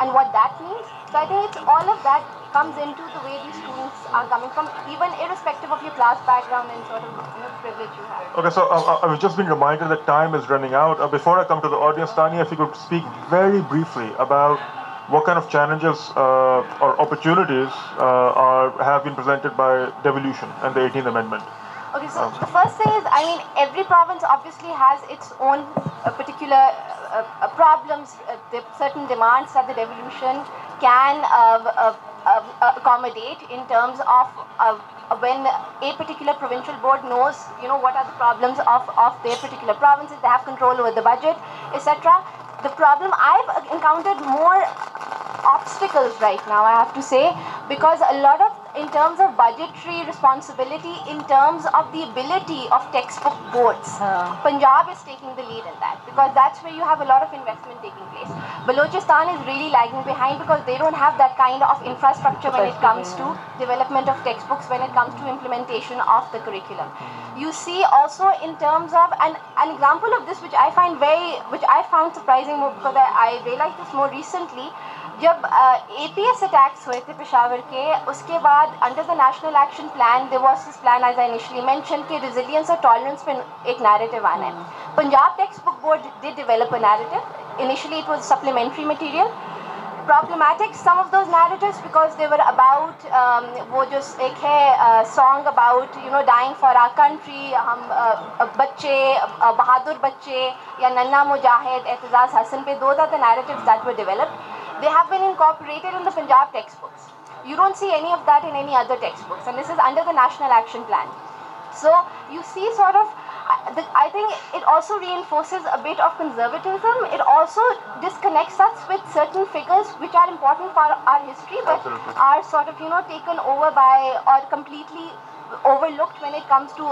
and what that means so I think it's all of that comes into the way these students are coming from even irrespective of your class background and sort of you know, privilege you have Okay, so uh, I've just been reminded that time is running out. Uh, before I come to the audience, Tania, if you could speak very briefly about what kind of challenges uh, or opportunities uh, are have been presented by devolution and the 18th Amendment. Okay, so the first thing is, I mean, every province obviously has its own uh, particular uh, uh, problems, uh, certain demands that the devolution can uh, uh, uh, accommodate in terms of uh, when a particular provincial board knows, you know, what are the problems of, of their particular provinces, they have control over the budget, etc. The problem I've encountered more obstacles right now, I have to say, because a lot of in terms of budgetary responsibility, in terms of the ability of textbook boards. Punjab is taking the lead in that because that's where you have a lot of investment taking place. Balochistan is really lagging behind because they don't have that kind of infrastructure when it comes to development of textbooks, when it comes to implementation of the curriculum. You see also in terms of an, an example of this which I find very, which I found surprising more because I, I realized this more recently. जब A P S attacks हुए थे पेशावर के उसके बाद बाद under the national action plan दिवस plan as initially mention कि resilience और टॉलरेंस पे एक नैरेटिव आना है। hmm. Punjab textbook board did develop a narrative initially it was supplementary material problematic some of those narratives because they were about वो जो एक है song about you know dying for our country हम बच्चे बहादुर बच्चे या नन्ना मुजाहिद एतजाज़ हसन पे दो narrative that were they have been incorporated in the Punjab textbooks you don't see any of that in any other textbooks and this is under the national action plan so you see sort of uh, I think it also reinforces a bit of conservatism. It also disconnects us with certain figures which are important for our history but Absolutely. are sort of, you know, taken over by or completely overlooked when it comes to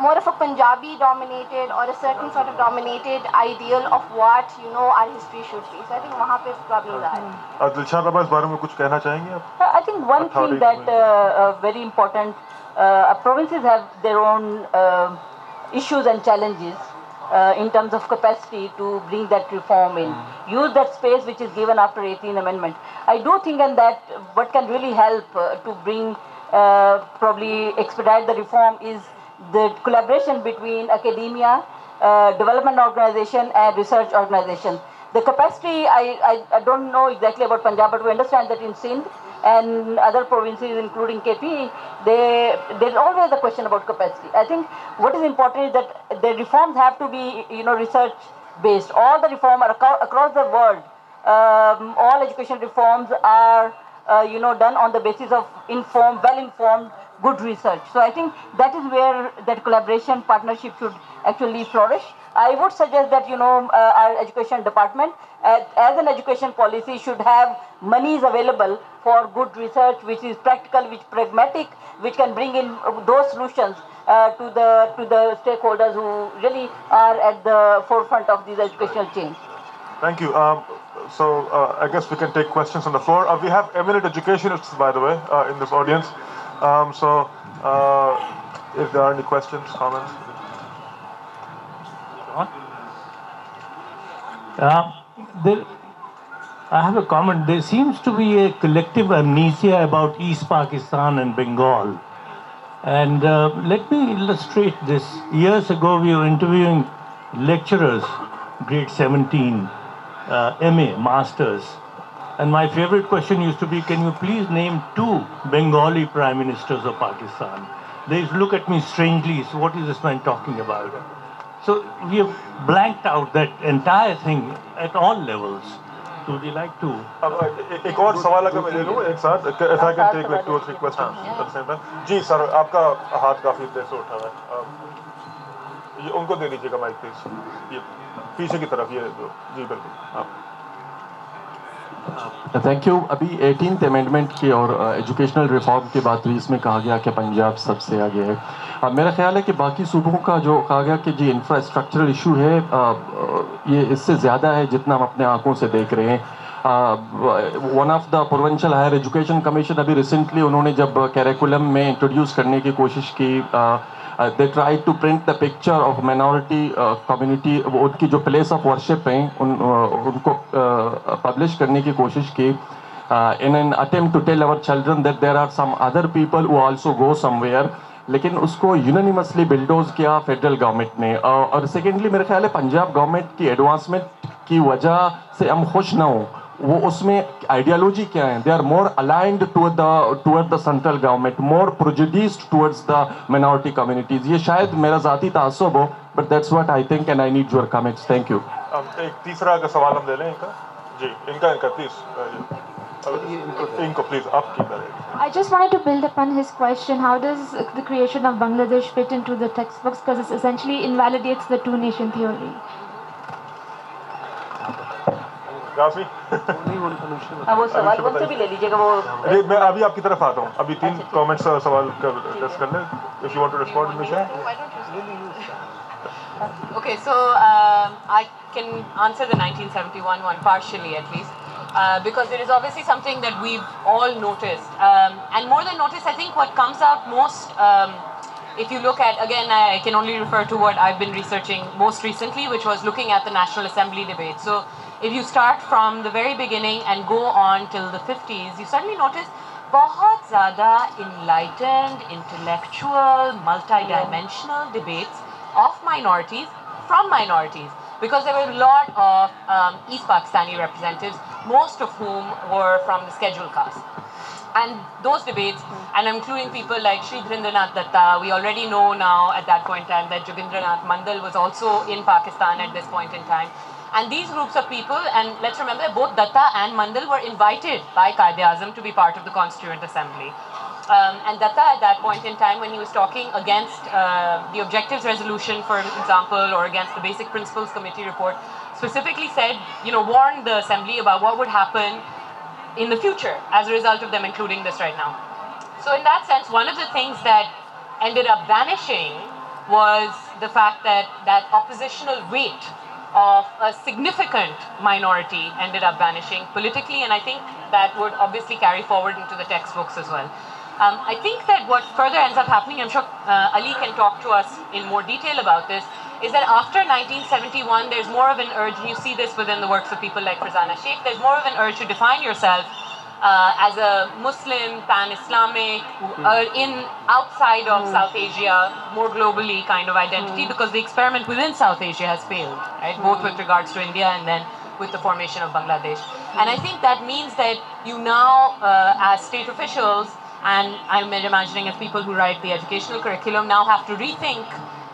more of a Punjabi dominated or a certain sort of dominated ideal of what you know our history should be. So I think wahan pe problems are. Dilshad बाबा इस बारे में कुछ कहना चाहेंगे आप? Uh, I think one thing that uh, uh, very important uh, provinces have their own uh, issues and challenges. Uh, in terms of capacity to bring that reform in, hmm. use that space which is given after 18th Amendment. I do think and that what can really help uh, to bring uh, probably expedite the reform is the collaboration between academia, uh, development organization and research organization. The capacity, I, I, I don't know exactly about Punjab, but we understand that in Sindh and other provinces, including KP, they, there's always a question about capacity. I think what is important is that the reforms have to be, you know, research based. All the reform are across the world, um, all education reforms are, uh, you know, done on the basis of informed, well-informed, good research. So I think that is where that collaboration partnership should actually flourish. I would suggest that you know uh, our education department, uh, as an education policy, should have monies available for good research, which is practical, which pragmatic, which can bring in those solutions uh, to the to the stakeholders who really are at the forefront of this educational change. Thank you. Um, so uh, I guess we can take questions on the floor. Uh, we have eminent educationists, by the way, uh, in this audience. Um, so uh, if there are any questions, comments. Uh, there, I have a comment. There seems to be a collective amnesia about East Pakistan and Bengal. And let me illustrate this. Years ago, we were interviewing lecturers, grade 17, uh, MA, masters. And my favorite question used to be Can you please name two Bengali prime ministers of Pakistan? They used to look at me strangely. So, what is this man talking about? So, we have blanked out that entire thing at all levels. So, would you like to? अब ए- एक और सवाल अगर मैं ले लूँ एक साथ if I can take like two or three questions at the same time. जी सर आपका हाथ काफी देर से उठा हुआ है अम, ये उनको दे दीजिएगा माइक प्लीज़ ये पीछे की तरफ़, ये दो जी, बिल्कुल। हाँ। थैंक यू अभी एटीन अमेंडमेंट की और एजुकेशनल रिफॉर्म की बात हुई, इसमें कहा गया कि पंजाब सबसे आगे है। अब मेरा ख्याल है कि बाकी सूबों का जो कहा गया कि जी इंफ्रास्ट्रक्चरल इशू है ये इससे ज़्यादा है जितना हम अपने आँखों से देख रहे हैं। One of the provincial higher education commission अभी रिसेंटली उन्होंने जब कैरिकुलम में इंट्रोड्यूस करने की कोशिश की they try to print the picture of minority community उनकी जो प्लेस ऑफ़ वर्शिप हैं उन uh, उनको पब्लिश करने की कोशिश की। In an attempt to tell our children that there are some other people who also go somewhere लेकिन उसको यूनानिमसली बिल्डोज किया फेडरल गवर्नमेंट ने। अ, और सेकेंडली मेरे ख्याल है पंजाब गवर्नमेंट की एडवांसमेंट की वजह से हम खुश ना हों। वो उसमें ideology kya hai they are more aligned toward the toward the central government more prejudiced towards the minority communities ye shayad mera zati taassub ho but that's what i think and i need your comments thank you अब एक तीसरा का सवाल हम ले लें inka जी इनका इनका please इनको प्लीज़ आपकी I just wanted to build upon his question how does the creation of Bangladesh fit into the textbooks because it essentially invalidates the two nation theory काफी नहीं वो अनुष्का हाँ वो सवाल अनुष्का उनसे भी ले लीजिएगा वो जी मैं अभी आपकी तरफ आता हूँ अभी तीन कमेंट्स और सवाल कर डिस्कस कर लें if you want to respond Anusha Okay, so um I can answer the 1971 one partially at least. Uh, because it is obviously something that we've all noticed. Um, and more than noticed, I think what comes out most, um, if you look at, again, I, I can only refer to what I've been researching most recently, which was looking at the National Assembly debate. So if you start from the very beginning and go on till the 50s, you suddenly notice bahat zada enlightened, intellectual, multidimensional yeah. debates of minorities from minorities because there were a lot of um, East Pakistani representatives, most of whom were from the scheduled caste. And those debates, and including people like Sri Dhirendranath Datta, we already know now at that point in time that Jogendra Nath Mandal was also in Pakistan at this point in time. And these groups of people, and let's remember both Datta and Mandal were invited by Quaid-e-Azam to be part of the Constituent Assembly. Um, and Datta, at that point in time, when he was talking against uh, the Objectives Resolution, for example, or against the Basic Principles Committee report, specifically said, you know, warned the Assembly about what would happen in the future as a result of them including this right now. So, in that sense, one of the things that ended up vanishing was the fact that that oppositional weight of a significant minority ended up vanishing politically, and I think that would obviously carry forward into the textbooks as well. Um, I think that what further ends up happening, I'm sure uh, Ali can talk to us in more detail about this, is that after 1971, there's more of an urge, and you see this within the works of people like Farzana Sheikh, there's more of an urge to define yourself uh, as a Muslim, pan-Islamic, uh, in outside of South Asia, more globally kind of identity, because the experiment within South Asia has failed, right? Both with regards to India and then with the formation of Bangladesh. And I think that means that you now, uh, as state officials, and I'm imagining as people who write the educational curriculum now have to rethink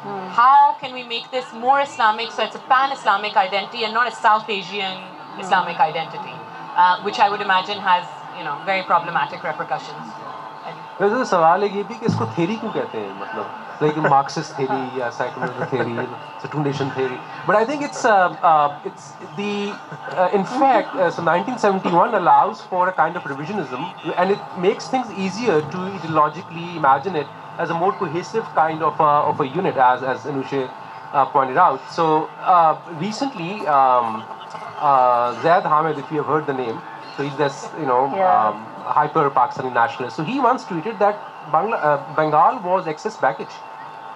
how can we make this more Islamic so it's a pan-Islamic identity and not a South Asian Islamic identity, uh, which I would imagine has you know very problematic repercussions. वैसे तो सवाल ये भी कि इसको theory क्यों कहते हैं? मतलब लाइक मार्क्सिस्ट थेरी या psychological theory situation theory but I think it's it's 1971 allows for a kind of revisionism and it makes things easier to ideologically imagine it as a more cohesive kind of a, of a unit as as Anushay uh, pointed out. So uh, recently um, uh, Zaid Hamid, if you have heard the name, so he's this you know. Yeah. Um, hyper Pakistani nationalist. So he once tweeted that Bangla, uh, Bengal was excess baggage,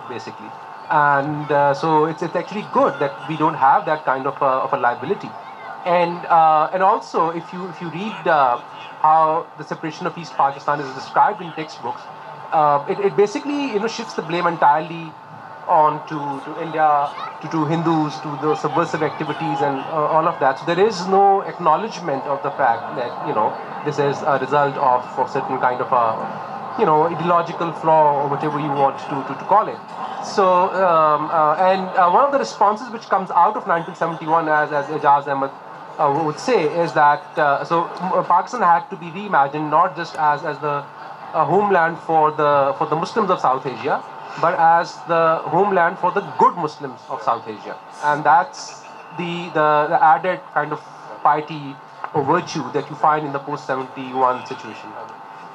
basically. And uh, so it's, it's actually good that we don't have that kind of a, of a liability. And uh, and also, if you if you read uh, how the separation of East Pakistan is described in textbooks, uh, it, it basically you know shifts the blame entirely on to, to India, to, to Hindus, to the subversive activities and uh, all of that. So there is no acknowledgement of the fact that, you know, this is a result of, of certain kind of a, you know, ideological flaw or whatever you want to, to, to call it. So, um, uh, and uh, one of the responses which comes out of 1971, as, as Ijaz Ahmed uh, would say, is that, uh, so uh, Pakistan had to be reimagined not just as, as the homeland for the, for the Muslims of South Asia, but as the homeland for the good Muslims of South Asia. And that's the, the, the added kind of piety or virtue that you find in the post 71 situation.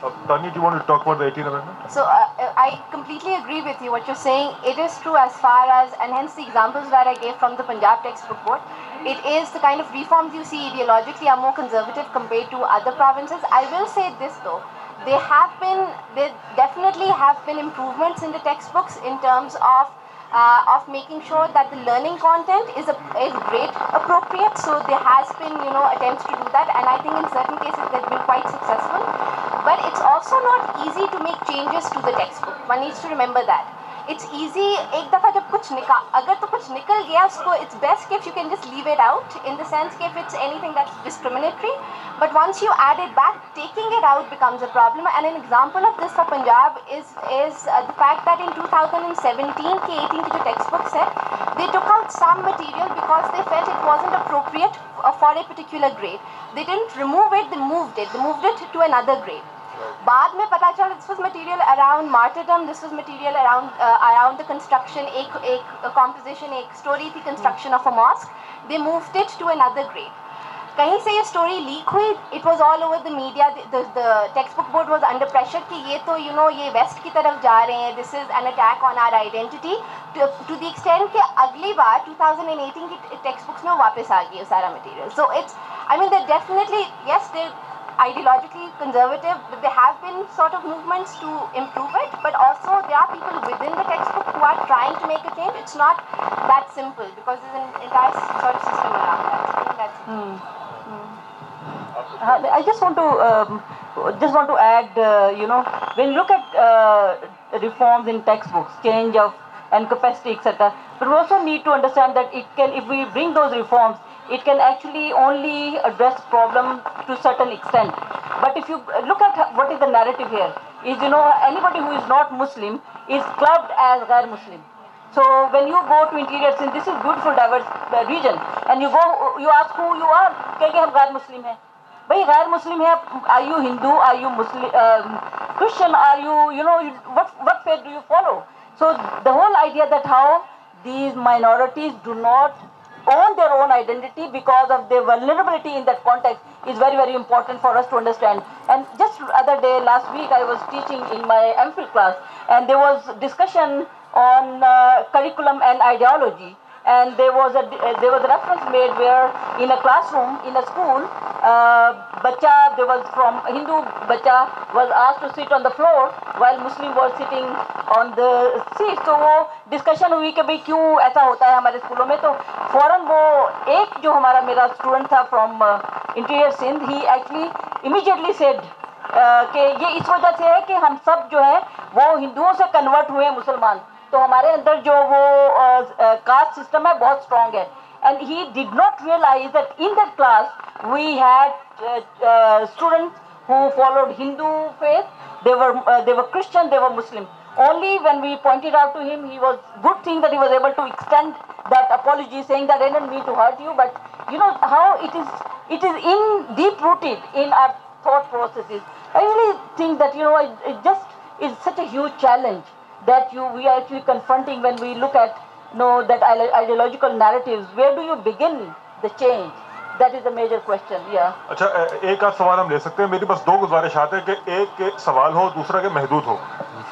Uh, Tania, do you want to talk about the 18th Amendment? So uh, I completely agree with you. What you're saying, it is true as far as, and hence the examples that I gave from the Punjab textbook board. It is the kind of reforms you see ideologically are more conservative compared to other provinces. I will say this though, there have been, there definitely have been improvements in the textbooks in terms of uh, of making sure that the learning content is a, is grade appropriate. So there has been you know attempts to do that, and I think in certain cases they've been quite successful. But it's also not easy to make changes to the textbook. One needs to remember that. It's easy एक दफ़ा जब कुछ निका, अगर तो कुछ निकल गया उसको it's best if you can just leave it out in the sense कि if it's anything that discriminatory but once you add it back taking it out becomes a problem and an example of this Punjab is is the fact that in 2017 के 18 की जो text books हैं they took out some material because they felt it was inappropriate for a particular grade they didn't remove it they move it they move it to another grade बाद में पता चला this was material martyrdom this was material around uh, around the construction एक एक composition एक story थी construction of a mosque. They moved it to another grade. कहीं से ये स्टोरी लीक हुई? It was all over the media the text book board was under pressure कि ये तो यू नो ये वेस्ट की तरफ़ जा रहे हैं. This is an attack on our identity to the extent कि अगली बार 2018 की टेक्स्ट बुक्स में वापस आ गई सारा material so it's I mean they definitely yes they ideologically conservative, but there have been sort of movements to improve it. But also, there are people within the textbook who are trying to make a change. It's not that simple because there's an entire sort of system around that. That's. Uh, I just want to um, just want to add, uh, you know, when you look at uh, reforms in textbooks, change of and capacity, etc. But we also need to understand that it can, if we bring those reforms, it can actually only address problem to certain extent. But if you look at what is the narrative here, is you know anybody who is not Muslim is clubbed as Ghair Muslim. So when you go to interior Sindh, this is beautiful diverse uh, region, and you go, you ask who you are, कहेंगे हम गैर मुस्लिम हैं भाई गैर मुस्लिम है are you Hindu are you Muslim um, Christian are you you know you, what what faith do you follow so the whole idea that how these minorities do not own their own identity because of their vulnerability in that context is very very important for us to understand. And just other day last week i was teaching in my mphil class and there was discussion on uh, curriculum and ideology and there was a uh, there was a reference made where in a classroom in a school uh, bacha there was from hindu bacha was asked to sit on the floor while muslim was sitting on the seat so वो discussion हुई कि भाई क्यों ऐसा होता है हमारे स्कूलों में तो फ़ौरन वो एक जो हमारा मेरा स्टूडेंट था from interior Sindh he actually immediately said कि ये इस वजह से है कि हम सब जो है वो हिंदुओं से कन्वर्ट हुए मुसलमान तो हमारे अंदर जो वो कास्ट सिस्टम है बहुत स्ट्रांग है and he did not realise that in that class we had students who followed Hindu faith. They were uh, they were Christian. They were Muslim. Only when we pointed out to him, he was good thing that he was able to extend that apology, saying that I didn't mean to hurt you, but you know how it is it is in deep rooted in our thought processes. I really think that you know it, it just is such a huge challenge that you we are actually confronting when we look at you know that ideological narratives. Where do you begin the change? That is a major question. Yeah. अच्छा ए- एक आध सवाल हम ले सकते हैं मेरी बस दो गुजारिशात है कि एक के सवाल हो दूसरा के महदूद हो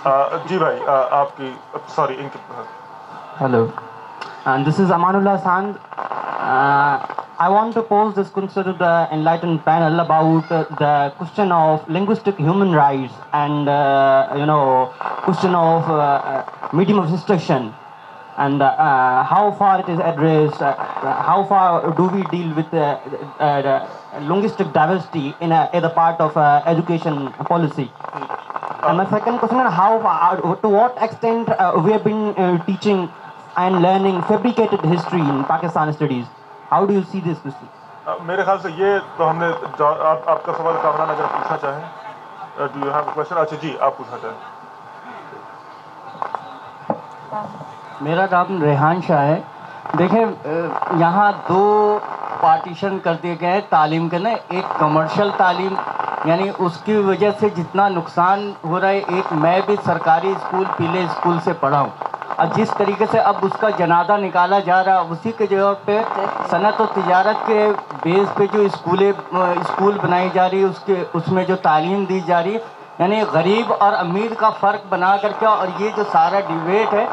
आ, जी भाई आ, आपकी सॉरी इनके Hello, and this is Amanullah Sand. Uh, I want to pose this question to the enlightened panel about uh, the question of linguistic human rights and uh, you know question of uh, uh, medium of instruction and uh, how far it is addressed. How far do we deal with the linguistic diversity in a, as a part of education policy? And my second question is how, to what extent we have been teaching and learning fabricated history in Pakistan studies? How do you see this question? आ, मेरे ख्याल से ये तो हमने आप, आपका सवाल कामरान अगर पूछना चाहें डू यू हैव क्वेश्चन अच्छा जी आप पूछना चाहें। मेरा नाम रेहान शाह है। देखें यहाँ दो पार्टीशन कर दिए गए हैं तालीम के ना। एक कमर्शियल तालीम यानी उसकी वजह से जितना नुकसान हो रहा है एक मैं भी सरकारी स्कूल पीले स्कूल से पढ़ा हूँ। और जिस तरीके से अब उसका जनादा निकाला जा रहा उसी के जगह पे सनत और तजारत के बेस पे जो स्कूलें स्कूल बनाई जा रही है उसके उसमें जो तालीम दी जा रही है यानी गरीब और अमीर का फ़र्क बना करके और ये जो सारा डिबेट है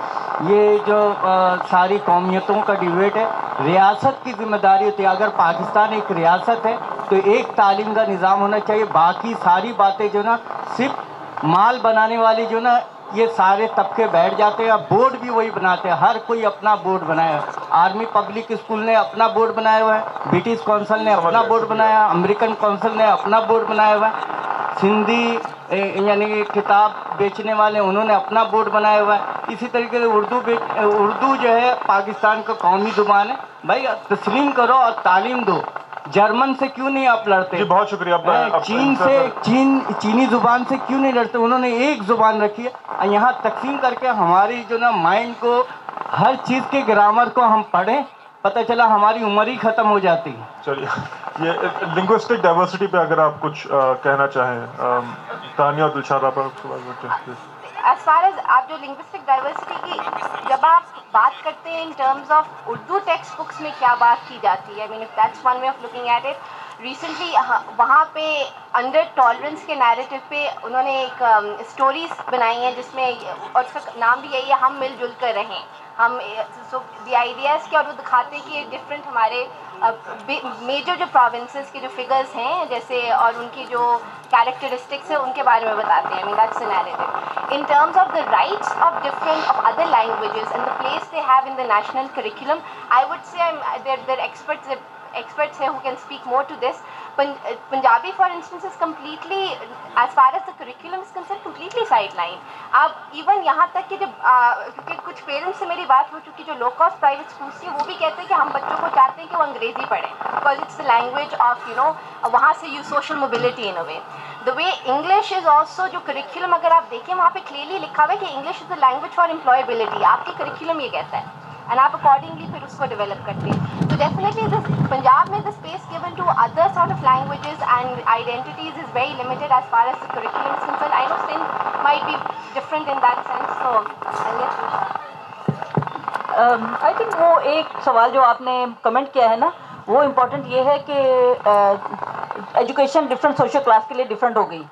ये जो अ, सारी कौमियतों का डिबेट है रियासत की ज़िम्मेदारी होती है। अगर पाकिस्तान एक रियासत है तो एक तालीम का निज़ाम होना चाहिए। बाकी सारी बातें जो ना सिर्फ़ माल बनाने वाली जो ना ये सारे तबके बैठ जाते हैं, बोर्ड भी वही बनाते हैं। हर कोई अपना बोर्ड बनाया आर्मी पब्लिक स्कूल ने अपना बोर्ड बनाया हुआ है, ब्रिटिश काउंसिल ने अपना बोर्ड बनाया, अमेरिकन काउंसिल ने अपना बोर्ड बनाया हुआ है। सिंधी यानी किताब बेचने वाले, उन्होंने अपना बोर्ड बनाया हुआ है। इसी तरीके से उर्दू उर्दू जो है, पाकिस्तान का कौमी ज़ुबान है। भाई, तस्लीम करो और तालीम दो। जर्मन से क्यों नहीं आप लड़ते? जी बहुत शुक्रिया अब चीन से चीन चीनी ज़ुबान से क्यों नहीं लड़ते? उन्होंने एक ज़ुबान रखी है। और यहाँ तकसीम करके हमारी जो ना माइंड को हर चीज़ के ग्रामर को हम पढ़ें पता चला हमारी उम्र ही ख़त्म हो जाती। है चलिए ये लिंग्विस्टिक डाइवर्सिटी पे अगर आप कुछ आ, कहना चाहें तानिया और दिलशाद आप एज फार एज आप जो लिंग्विस्टिक डाइवर्सिटी की जब आप बात करते हैं in terms of Urdu text books में क्या बात की जाती है? I mean if that's one way of looking at it recently वहाँ पे अंडर टॉलरेंस के नैरेटिव पे उन्होंने एक स्टोरीज um, बनाई हैं जिसमें और उसका नाम भी यही है हम मिलजुल कर रहें। हम सो द आइडियाज़ के और वो दिखाते हैं कि डिफरेंट हमारे मेजर जो प्रोविंसेस के जो फिगर्स हैं जैसे और उनकी जो कैरेक्टरिस्टिक्स है उनके बारे में बताते हैं। That's narrative in terms of the rights of different of other languages and the place they have in the national curriculum I would say there there experts experts here who can speak more to this. Punjabi, for instance, is completely, as far as the curriculum is concerned, completely sidelined. अब even यहाँ तक कि जब क्योंकि कुछ parents से मेरी बात हो चुकी जो लो कॉस्ट प्राइवेट स्कूल थी वो भी कहते हैं कि हम बच्चों को चाहते हैं कि वो अंग्रेज़ी पढ़ें। Because it's the language of you know वहाँ से you social mobility in a way the way English is also जो करिकुलम अगर आप देखें वहाँ पे क्लियरली लिखा हुआ है कि English is the language for employability आपकी करिकुलम ये कहता है। एंड आप अकॉर्डिंगली फिर उसको डेवलप करते हैं। definitely this Punjab mein the space given to other sort of languages and identities is very limited as far as the curriculum is concerned. I know sin might be different in that sense, so I'll let you. I think वो एक सवाल जो आपने comment किया है ना वो important ये है कि एजुकेशन डिफरेंट सोशल क्लास के लिए डिफरेंट हो गई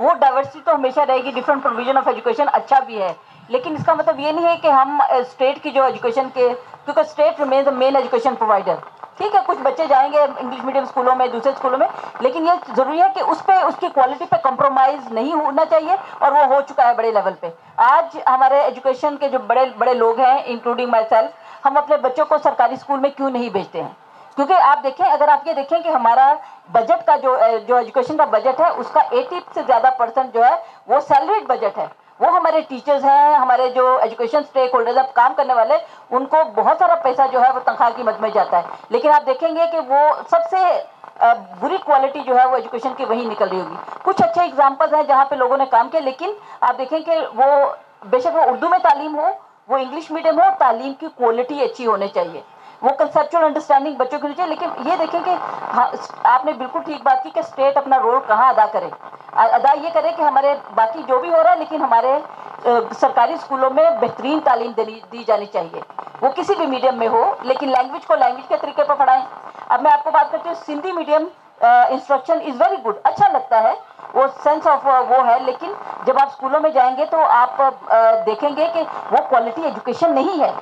वो डाइवर्सिटी तो हमेशा रहेगी डिफरेंट प्रोविज़न ऑफ़ एजुकेशन अच्छा भी है लेकिन इसका मतलब ये नहीं है कि हम स्टेट की जो एजुकेशन के, क्योंकि state remain the main education provider ठीक है, कुछ बच्चे जाएँगे इंग्लिश मीडियम स्कूलों में, दूसरे स्कूलों में, लेकिन ये ज़रूरी है कि उस पर उसकी क्वालिटी पे कॉम्प्रोमाइज़ नहीं होना चाहिए और वो हो चुका है बड़े लेवल पे। आज हमारे एजुकेशन के जो बड़े बड़े लोग हैं इंक्लूडिंग माई सेल्फ हम अपने बच्चों को सरकारी स्कूल में क्यों नहीं भेजते हैं? क्योंकि आप देखें, अगर आप ये देखें कि हमारा बजट का जो जो एजुकेशन का बजट है, उसका 80 से ज़्यादा परसेंट जो है, वो सैलरीड बजट है। वो हमारे टीचर्स हैं, हमारे जो एजुकेशन स्टेक होल्डर्स अब काम करने वाले, उनको बहुत सारा पैसा जो है वो तनख्वाह की मद में जाता है। लेकिन आप देखेंगे कि वो सबसे बुरी क्वालिटी जो है वो एजुकेशन की वही निकल रही होगी। कुछ अच्छे एग्जाम्पल्स हैं जहाँ पे लोगों ने काम किया, लेकिन आप देखें कि वो, बेशक वो उर्दू में तालीम हो, वो इंग्लिश मीडियम हो, तालीम की क्वालिटी अच्छी होनी चाहिए। वो कंसेप्चुअल अंडरस्टैंडिंग बच्चों की चाहिए लेकिन ये देखें कि हाँ आपने बिल्कुल ठीक बात की कि स्टेट अपना रोल कहाँ अदा करे। अदा ये करे कि हमारे बाकी जो भी हो रहा है, लेकिन हमारे सरकारी स्कूलों में बेहतरीन तालीम दी जानी चाहिए। वो किसी भी मीडियम में हो, लेकिन लैंग्वेज को लैंग्वेज के तरीके पर पढ़ाएँ। अब मैं आपको बात करती हूँ, Sindhi medium instruction is very good अच्छा लगता है, वो सेंस ऑफ़ वो है, लेकिन जब आप स्कूलों में जाएँगे तो आप देखेंगे कि वो क्वालिटी एजुकेशन नहीं है।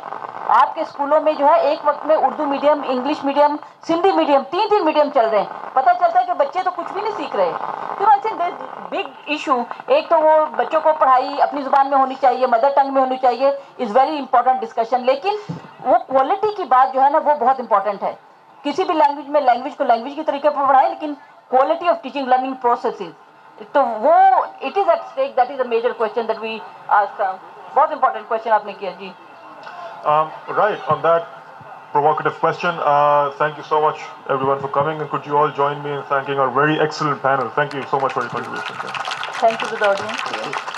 आपके स्कूलों में जो है, एक वक्त में Urdu medium English medium Sindhi medium तीन तीन मीडियम चल रहे हैं। पता चलता है कि बच्चे तो कुछ भी नहीं सीख रहे। तो आई थिंक बिग इशू एक तो वो बच्चों को पढ़ाई अपनी ज़ुबान में होनी चाहिए मदर टंग में होनी चाहिए इज़ वेरी इंपॉर्टेंट डिस्कशन लेकिन वो क्वालिटी की बात जो है ना, वो बहुत इंपॉर्टेंट है। किसी भी लैंग्वेज में लैंग्वेज को लैंग्वेज के तरीके पर पढ़ाए लेकिन quality of teaching learning process तो वो it is at stake that is a major question that we आज बहुत इंपॉर्टेंट क्वेश्चन आपने किया जी Um, right, on that provocative question, uh, thank you so much everyone for coming and could you all join me in thanking our very excellent panel. Thank you so much for your contribution. Thank you to the audience.